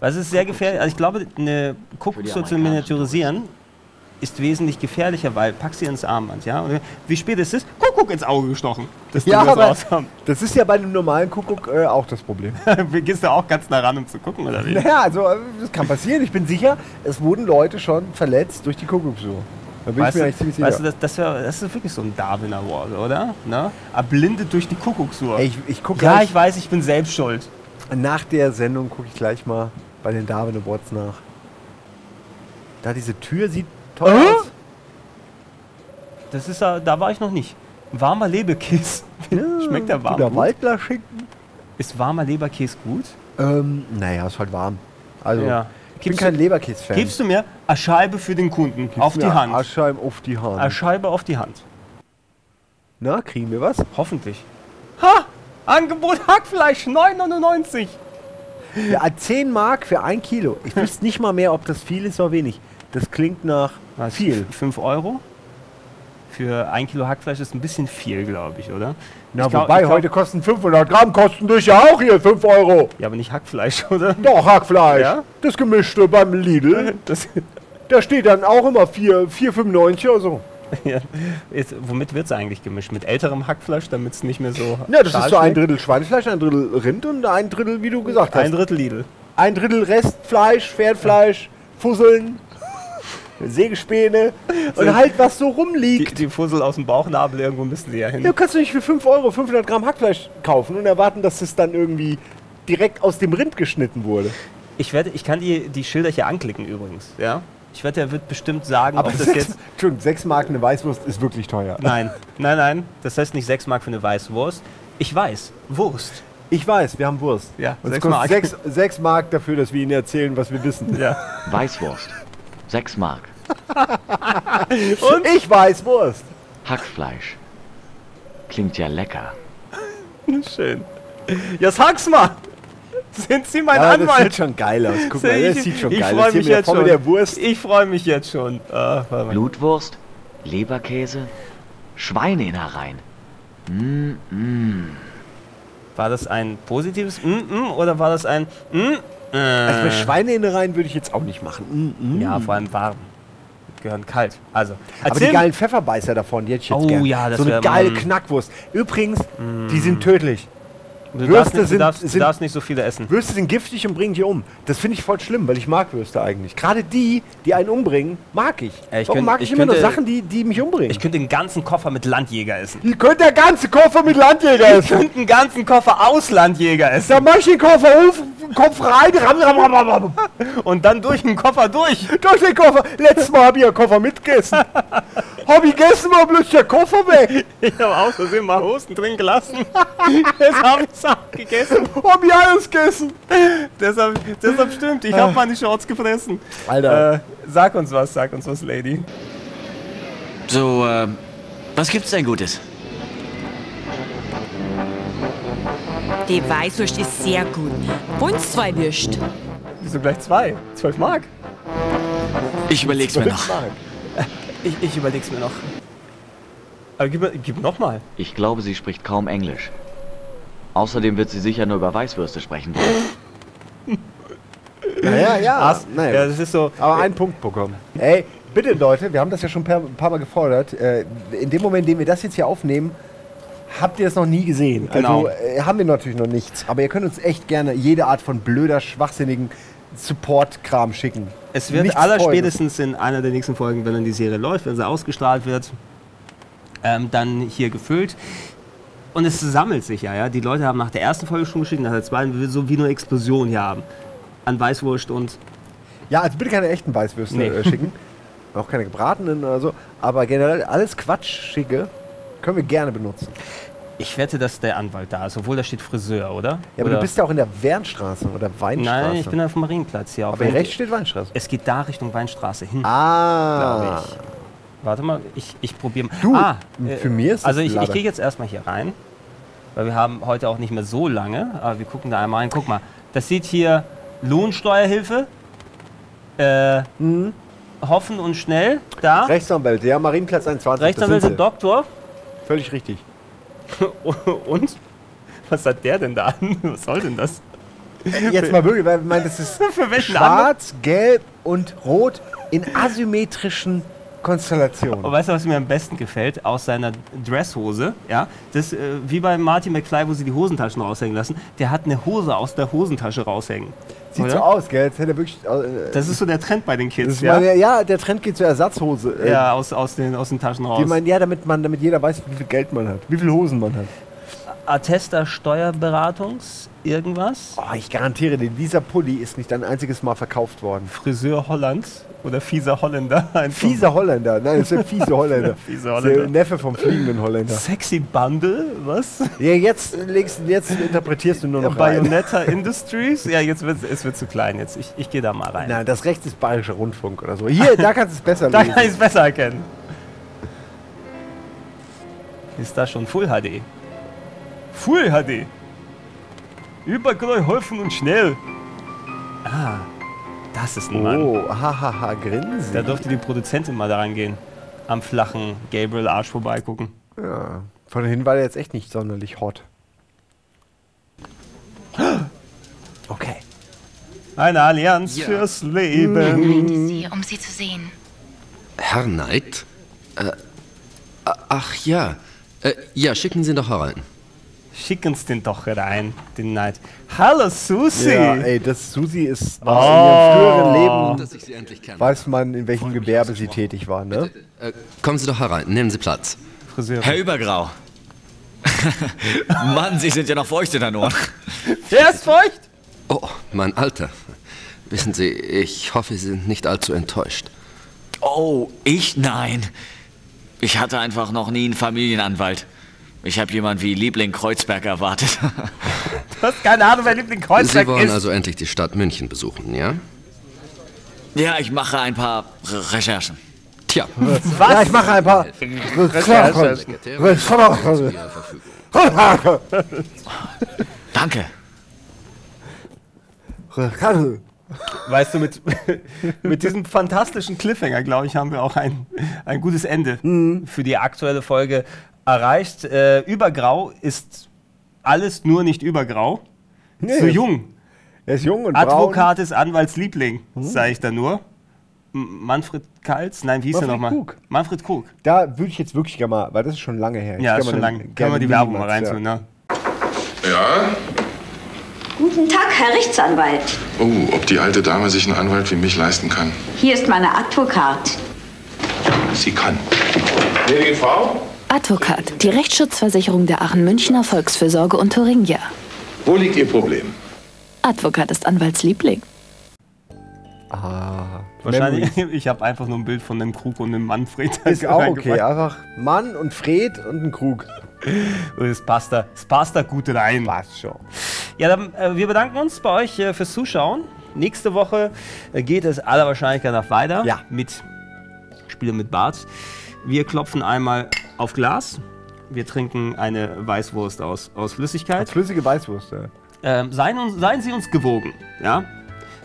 Was ist sehr gefährlich? Also ich glaube, eine Kuckucksuhr zu miniaturisieren ist wesentlich gefährlicher, weil pack sie ins Armband, ja? Und wie spät ist es? Kuckuck ins Auge gestochen. Das Ja, Ding aber das ist ja bei einem normalen Kuckuck äh, auch das Problem. *laughs* Gehst du auch ganz nah ran, um zu gucken, oder wie? Naja, also äh, das kann passieren. Ich bin sicher, es wurden Leute schon verletzt durch die Kuckucksuhr. Da bin Weißt, ich mir du, eigentlich ziemlich sicher. weißt du, das, das, wär, das ist wirklich so ein Darwin Award, oder? Ne? Erblindet durch die Kuckucksuhr. Ey, ich, ich guck ja, ich weiß, ich bin selbst schuld. nach der Sendung gucke ich gleich mal bei den Darwin Awards nach. Da diese Tür sieht toll Äh? Das ist, ja- da war ich noch nicht. Warmer Leberkäse. *laughs* Schmeckt der warm? Gut? Waldler-Schinken. Ist warmer Leberkäse gut? Ähm, naja, ist halt warm. Also, Ja. ich bin Gibst kein Leberkäse-Fan. Gibst du mir eine Scheibe für den Kunden auf die Hand? Aschheim auf die Hand. Eine Scheibe auf die Hand. Na, kriegen wir was? Hoffentlich. Ha! Angebot Hackfleisch 9,99. Ja, 10 Mark für ein Kilo. Ich wüsste nicht mal mehr, ob das viel ist oder wenig. Das klingt nach Was, viel. 5 Euro? Für ein Kilo Hackfleisch ist ein bisschen viel, glaube ich, oder? Na, Ich glaub- wobei, glaub- heute kosten 500 Gramm, kosten dich ja auch hier 5 Euro. Ja, aber nicht Hackfleisch, *laughs* oder? Doch, Hackfleisch. Ja? Das gemischte beim Lidl. *laughs* Das, Da steht dann auch immer 4 4,95 oder so. *laughs* Ja. Jetzt, womit wird es eigentlich gemischt? Mit älterem Hackfleisch, damit es nicht mehr so. Ja, das ist so ein? Drittel Schweinefleisch, ein Drittel Rind und ein Drittel, wie du gesagt hast. Ein Drittel Lidl. Ein Drittel Restfleisch, Pferdfleisch, Fusseln, Sägespäne und halt was so Die, rumliegt. die Fussel aus dem Bauchnabel, irgendwo müssen sie ja hin. Ja, du kannst du nicht für 5 Euro 500 Gramm Hackfleisch kaufen und erwarten, dass es dann irgendwie direkt aus dem Rind geschnitten wurde. Ich, werde, ich kann die, die Schilder hier anklicken übrigens. Ja? Ich wette, er wird bestimmt sagen, Aber ob das sechs, jetzt. *laughs* Entschuldigung, 6 Mark eine Weißwurst ist wirklich teuer. Nein, nein, nein. Das heißt nicht 6 Mark für eine Weißwurst. Ich weiß, Wurst. Ich weiß, wir haben Wurst. Ja, Und es sechs kostet Mark. 6 sechs Mark dafür, dass wir Ihnen erzählen, was wir wissen. Ja. Weißwurst. 6 Mark. *laughs* Und ich weiß Wurst. Hackfleisch. Klingt ja lecker. *laughs* Schön. Ja, sag's mal! Sind Sie mein Ja, das Anwalt? sieht schon geil aus. Guck mal, das ich- sieht schon ich geil aus. Mich jetzt schon. der Wurst. Ich freue mich jetzt schon. Ah. Blutwurst, Leberkäse, Schweineinnereien. Mm, mm. War das ein positives mm, mm, oder war das ein mm, äh. Also bei Schweineinnereien würde ich jetzt auch nicht machen. Mm, mm. Ja, vor allem warm. Gehören kalt. Also, Aber die geilen Pfefferbeißer davon, die hätte ich jetzt Oh gern. ja, das So eine geile mm. Knackwurst. Übrigens, die sind tödlich. Du, darfst Würste du, sind, darfst, du sind, darfst nicht so viele essen. Würste sind giftig und bringen dich um. Das finde ich voll schlimm, weil ich mag Würste eigentlich. Gerade die, die einen umbringen, mag ich. Ey, ich Warum mag ich, ich immer nur könnte- Sachen, die, die mich umbringen? Ich könnte den ganzen Koffer mit Landjäger essen. Ihr könnt der ganze Koffer mit Landjäger Ich essen. könnte den ganzen Koffer aus Landjäger essen. Dann mach ich den Koffer auf, Kopf rein, ram, ram, ram, ram, ram. *laughs* Und dann durch den Koffer durch. durch den Koffer. Letztes Mal habe ich einen Koffer mitgegessen. *laughs* hab ich gegessen, war plötzlich der Koffer weg. *laughs* Ich habe aus Versehen mal Hosten drin gelassen. Jetzt habe ich es gegessen. *laughs* Hab ich alles gegessen. Deshalb, deshalb stimmt, ich habe meine Shorts gefressen. Alter. Äh, sag uns was, sag uns was, Lady. So, äh, was gibt's denn Gutes? Die Weißwurst ist sehr gut. Und zwei Würst. Wieso gleich zwei? Zwölf Mark? Ich überleg's mir noch. Ich, ich überleg's mir noch. Aber gib, mir- gib noch mal. Ich glaube, sie spricht kaum Englisch. Außerdem wird sie sicher nur über Weißwürste sprechen wollen. Naja, ja. Ass. Naja. Ja, das ist so. Aber einen Punkt bekommen. Ey, bitte Leute, wir haben das ja schon ein paar Mal gefordert. Äh, in dem Moment, in dem wir das jetzt hier aufnehmen, habt ihr es noch nie gesehen. Genau. Also äh, haben wir natürlich noch nichts. Aber ihr könnt uns echt gerne jede Art von blöder, schwachsinnigen Support-Kram schicken. Es wird Nichts allerspätestens in einer der nächsten Folgen, wenn dann die Serie läuft, wenn sie ausgestrahlt wird, ähm, dann hier gefüllt. Und es sammelt sich ja, ja. Die Leute haben nach der ersten Folge schon geschickt, nach der zweiten so wie eine Explosion hier haben. An Weißwurst und. Ja, also bitte keine echten Weißwürste Nee. äh, schicken. *laughs* Auch keine gebratenen oder so. Aber generell alles Quatsch schicke können wir gerne benutzen. Ich wette, dass der Anwalt da ist, obwohl da steht Friseur, oder? Ja, aber oder? du bist ja auch in der Wernstraße oder Weinstraße. Nein, ich bin auf dem Marienplatz hier. Aber rechts steht Weinstraße. Es geht da Richtung Weinstraße hin. Ah. Glaube ich. Warte mal, ich, ich probiere mal. Du, ah, für mich ist Also ich, ich gehe jetzt erstmal hier rein, weil wir haben heute auch nicht mehr so lange, aber wir gucken da einmal rein. Guck mal, das sieht hier Lohnsteuerhilfe, äh, Hoffen und Schnell, da. Rechtsanwälte, ja, Marienplatz 21. Rechtsanwälte Doktor. Völlig richtig. *laughs* und? Was hat der denn da an? Was soll denn das? Jetzt mal wirklich, weil ich meine, das ist *laughs* schwarz, gelb und rot in asymmetrischen Konstellationen. Und weißt du, was mir am besten gefällt? Aus seiner Dresshose, ja, das, äh, wie bei Marty McFly, wo sie die Hosentaschen raushängen lassen, der hat eine Hose aus der Hosentasche raushängen. Sieht Oder? so aus, gell? Jetzt hätte er wirklich. Äh, Das ist so der Trend bei den Kids, ja? meine, ja, der Trend geht zur Ersatzhose. Äh, ja, aus, aus, den, aus den Taschen raus. Die meinen, ja, damit, man, damit jeder weiß, wie viel Geld man hat, wie viele Hosen man hat. Attester Steuerberatungs, irgendwas? Oh, ich garantiere dir, dieser Pulli ist nicht ein einziges Mal verkauft worden. Friseur Holland oder fieser Holländer. *laughs* Ein Fieser *laughs* Holländer. Nein, das ist der fiese Holländer. Fiese Holländer. Der Neffe vom fliegenden Holländer. Sexy Bundle, was? Ja, jetzt, legst, jetzt interpretierst du nur noch rein. Bayonetta Industries? Ja, jetzt wird es wird zu klein. Jetzt. Ich, ich gehe da mal rein. Nein, das rechts ist Bayerischer Rundfunk oder so. Hier, da kannst du es besser *laughs* Da lesen. kann ich es besser erkennen. Ist das schon Full HD? Full HD. Überall helfen und schnell. Ah, das ist ein Mann. Oh, hahaha, grinsen. Da durfte die Produzentin mal daran gehen. Am flachen Gabriel Arsch vorbeigucken. Ja, von dahin war der jetzt echt nicht sonderlich hot. Okay. Eine Allianz Ja. fürs Leben. Sie, um sie zu sehen. Herr Knight? Äh, Ach ja. Äh, ja, schicken Sie ihn doch herein. Schicken Sie den doch rein, den Neid. Hallo Susi! Ja, ey, das Susi ist Oh. aus ihrem früheren Leben, Dass ich Sie endlich kenne. weiß man, in welchem Gewerbe sie tätig war, ne? Äh, kommen Sie doch herein, nehmen Sie Platz. Herr Übergrau. *laughs* Mann, Sie sind ja noch feucht in den Ohren. *laughs* Wer ist feucht? Oh, mein Alter. Wissen Sie, ich hoffe, Sie sind nicht allzu enttäuscht. Oh, ich nein. Ich hatte einfach noch nie einen Familienanwalt. Ich habe jemanden wie Liebling Kreuzberg erwartet. *laughs* Du hast keine Ahnung, wer Liebling Sie Kreuzberg wollen ist. also endlich die Stadt München besuchen, ja? ja, ich mache ein paar Re Recherchen. Tja. Was? Ja, ich mache ein paar Danke. Weißt du, mit, *laughs* mit diesem fantastischen Cliffhanger, glaube ich, haben wir auch ein, ein gutes Ende Mhm. für die aktuelle Folge erreicht. Äh, übergrau ist alles nur nicht übergrau. Nee. Zu jung. Er ist jung und Advokat ist Anwaltsliebling, sage ich da nur. Manfred Kals? Nein, wie hieß Manfred er nochmal? Krug. Manfred Krug. Da würde ich jetzt wirklich gerne mal, weil das ist schon lange her. Ich Ja, ist schon lange. Können wir die Werbung mal reintun, ne? Ja? Guten Tag, Herr Rechtsanwalt. Oh, ob die alte Dame sich einen Anwalt wie mich leisten kann. Hier ist meine Advokat. Sie kann. Gnädige Frau? Advokat, die Rechtsschutzversicherung der Aachen Münchner Volksfürsorge und Thuringia. Wo liegt Ihr Problem? Advokat ist Anwaltsliebling. Ah, Wahrscheinlich, *laughs* ich habe einfach nur ein Bild von einem Krug und einem Manfred. Ist *laughs* auch okay, einfach Mann und Fred und ein Krug. Und es passt da, es passt da gut rein. Passt schon. Ja, dann, äh, wir bedanken uns bei euch äh, fürs Zuschauen. Nächste Woche äh, geht es aller Wahrscheinlichkeit nach weiter. Ja. Mit Spiele mit Bart. Wir klopfen einmal auf Glas. Wir trinken eine Weißwurst aus, aus Flüssigkeit. Flüssige Weißwurst, ja. Ähm, seien, uns, seien Sie uns gewogen. Ja?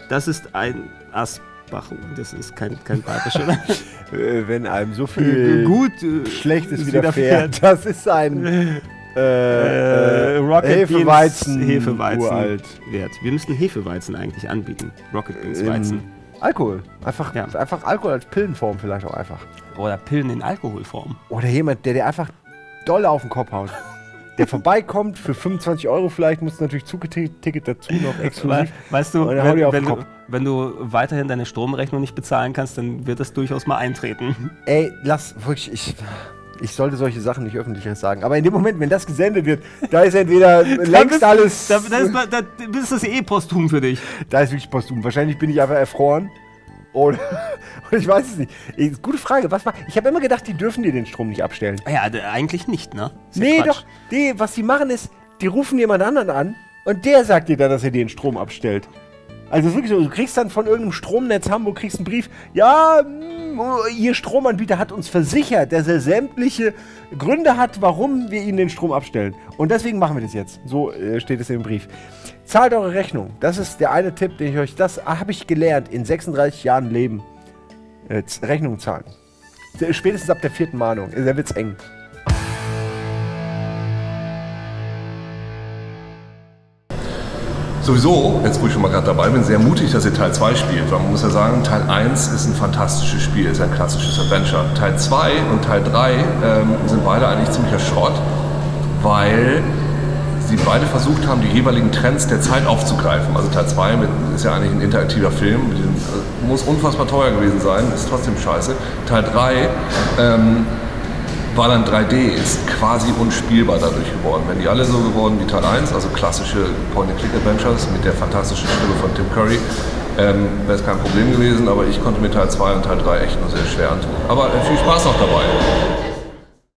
Das ist ein Asbach. Das ist kein, kein Bayerisch, oder? *laughs* Äh, wenn einem so viel Gut, äh, Schlechtes es widerfährt. *laughs* Das ist ein äh, äh, äh, Rocket Hefeweizen, Beans Hefeweizen uralt. wert. Wir müssten Hefeweizen eigentlich anbieten. Rocket Beans Ähm, Weizen. Alkohol. Einfach, Ja. einfach Alkohol als Pillenform vielleicht auch einfach. Oder Pillen in Alkoholform. Oder jemand, der dir einfach doll auf den Kopf haut. Der vorbeikommt für 25 Euro vielleicht, muss natürlich Zugticket dazu noch exklusiv. weißt du, wenn, wenn, du, wenn du weiterhin deine Stromrechnung nicht bezahlen kannst, dann wird das durchaus mal eintreten. Ey, lass wirklich, ich, ich sollte solche Sachen nicht öffentlich sagen. Aber in dem Moment, wenn das gesendet wird, da ist entweder *laughs* längst bist- alles. Da, da, ist, da, da ist das eh posthum für dich. Da ist wirklich posthum. Wahrscheinlich bin ich einfach erfroren. Oder, *laughs* ich weiß es nicht. Gute Frage. Was war, ich habe immer gedacht, die dürfen dir den Strom nicht abstellen. Ja, eigentlich nicht, ne? Ist Nee, Quatsch. doch. Nee, was die machen ist, die rufen jemand anderen an und der sagt dir dann, dass er dir den Strom abstellt. Also es ist wirklich so, du kriegst dann von irgendeinem Stromnetz Hamburg kriegst einen Brief, ja, mm, ihr Stromanbieter hat uns versichert, dass er sämtliche Gründe hat, warum wir ihnen den Strom abstellen. Und deswegen machen wir das jetzt. So äh, steht es im Brief. Zahlt eure Rechnung. Das ist der eine Tipp, den ich euch, das habe ich gelernt in 36 Jahren Leben. Z- Rechnung zahlen. Spätestens ab der vierten Mahnung. Da wird's eng. Sowieso, jetzt wo ich schon mal gerade dabei bin, sehr mutig, dass ihr Teil 2 spielt. Weil man muss ja sagen, Teil 1 ist ein fantastisches Spiel, ist ein klassisches Adventure. Teil 2 und Teil 3 ähm, sind beide eigentlich ziemlicher Schrott, weil sie beide versucht haben, die jeweiligen Trends der Zeit aufzugreifen. Also Teil 2 mit, ist ja eigentlich ein interaktiver Film, äh, muss unfassbar teuer gewesen sein, ist trotzdem scheiße. Teil 3 ähm, war dann 3D, ist quasi unspielbar dadurch geworden. Wenn die alle so geworden wie Teil 1, also klassische Point-and-Click-Adventures mit der fantastischen Stimme von Tim Curry, ähm, wäre es kein Problem gewesen, aber ich konnte mir Teil 2 und Teil 3 echt nur sehr schwer antun. Aber äh, viel Spaß noch dabei.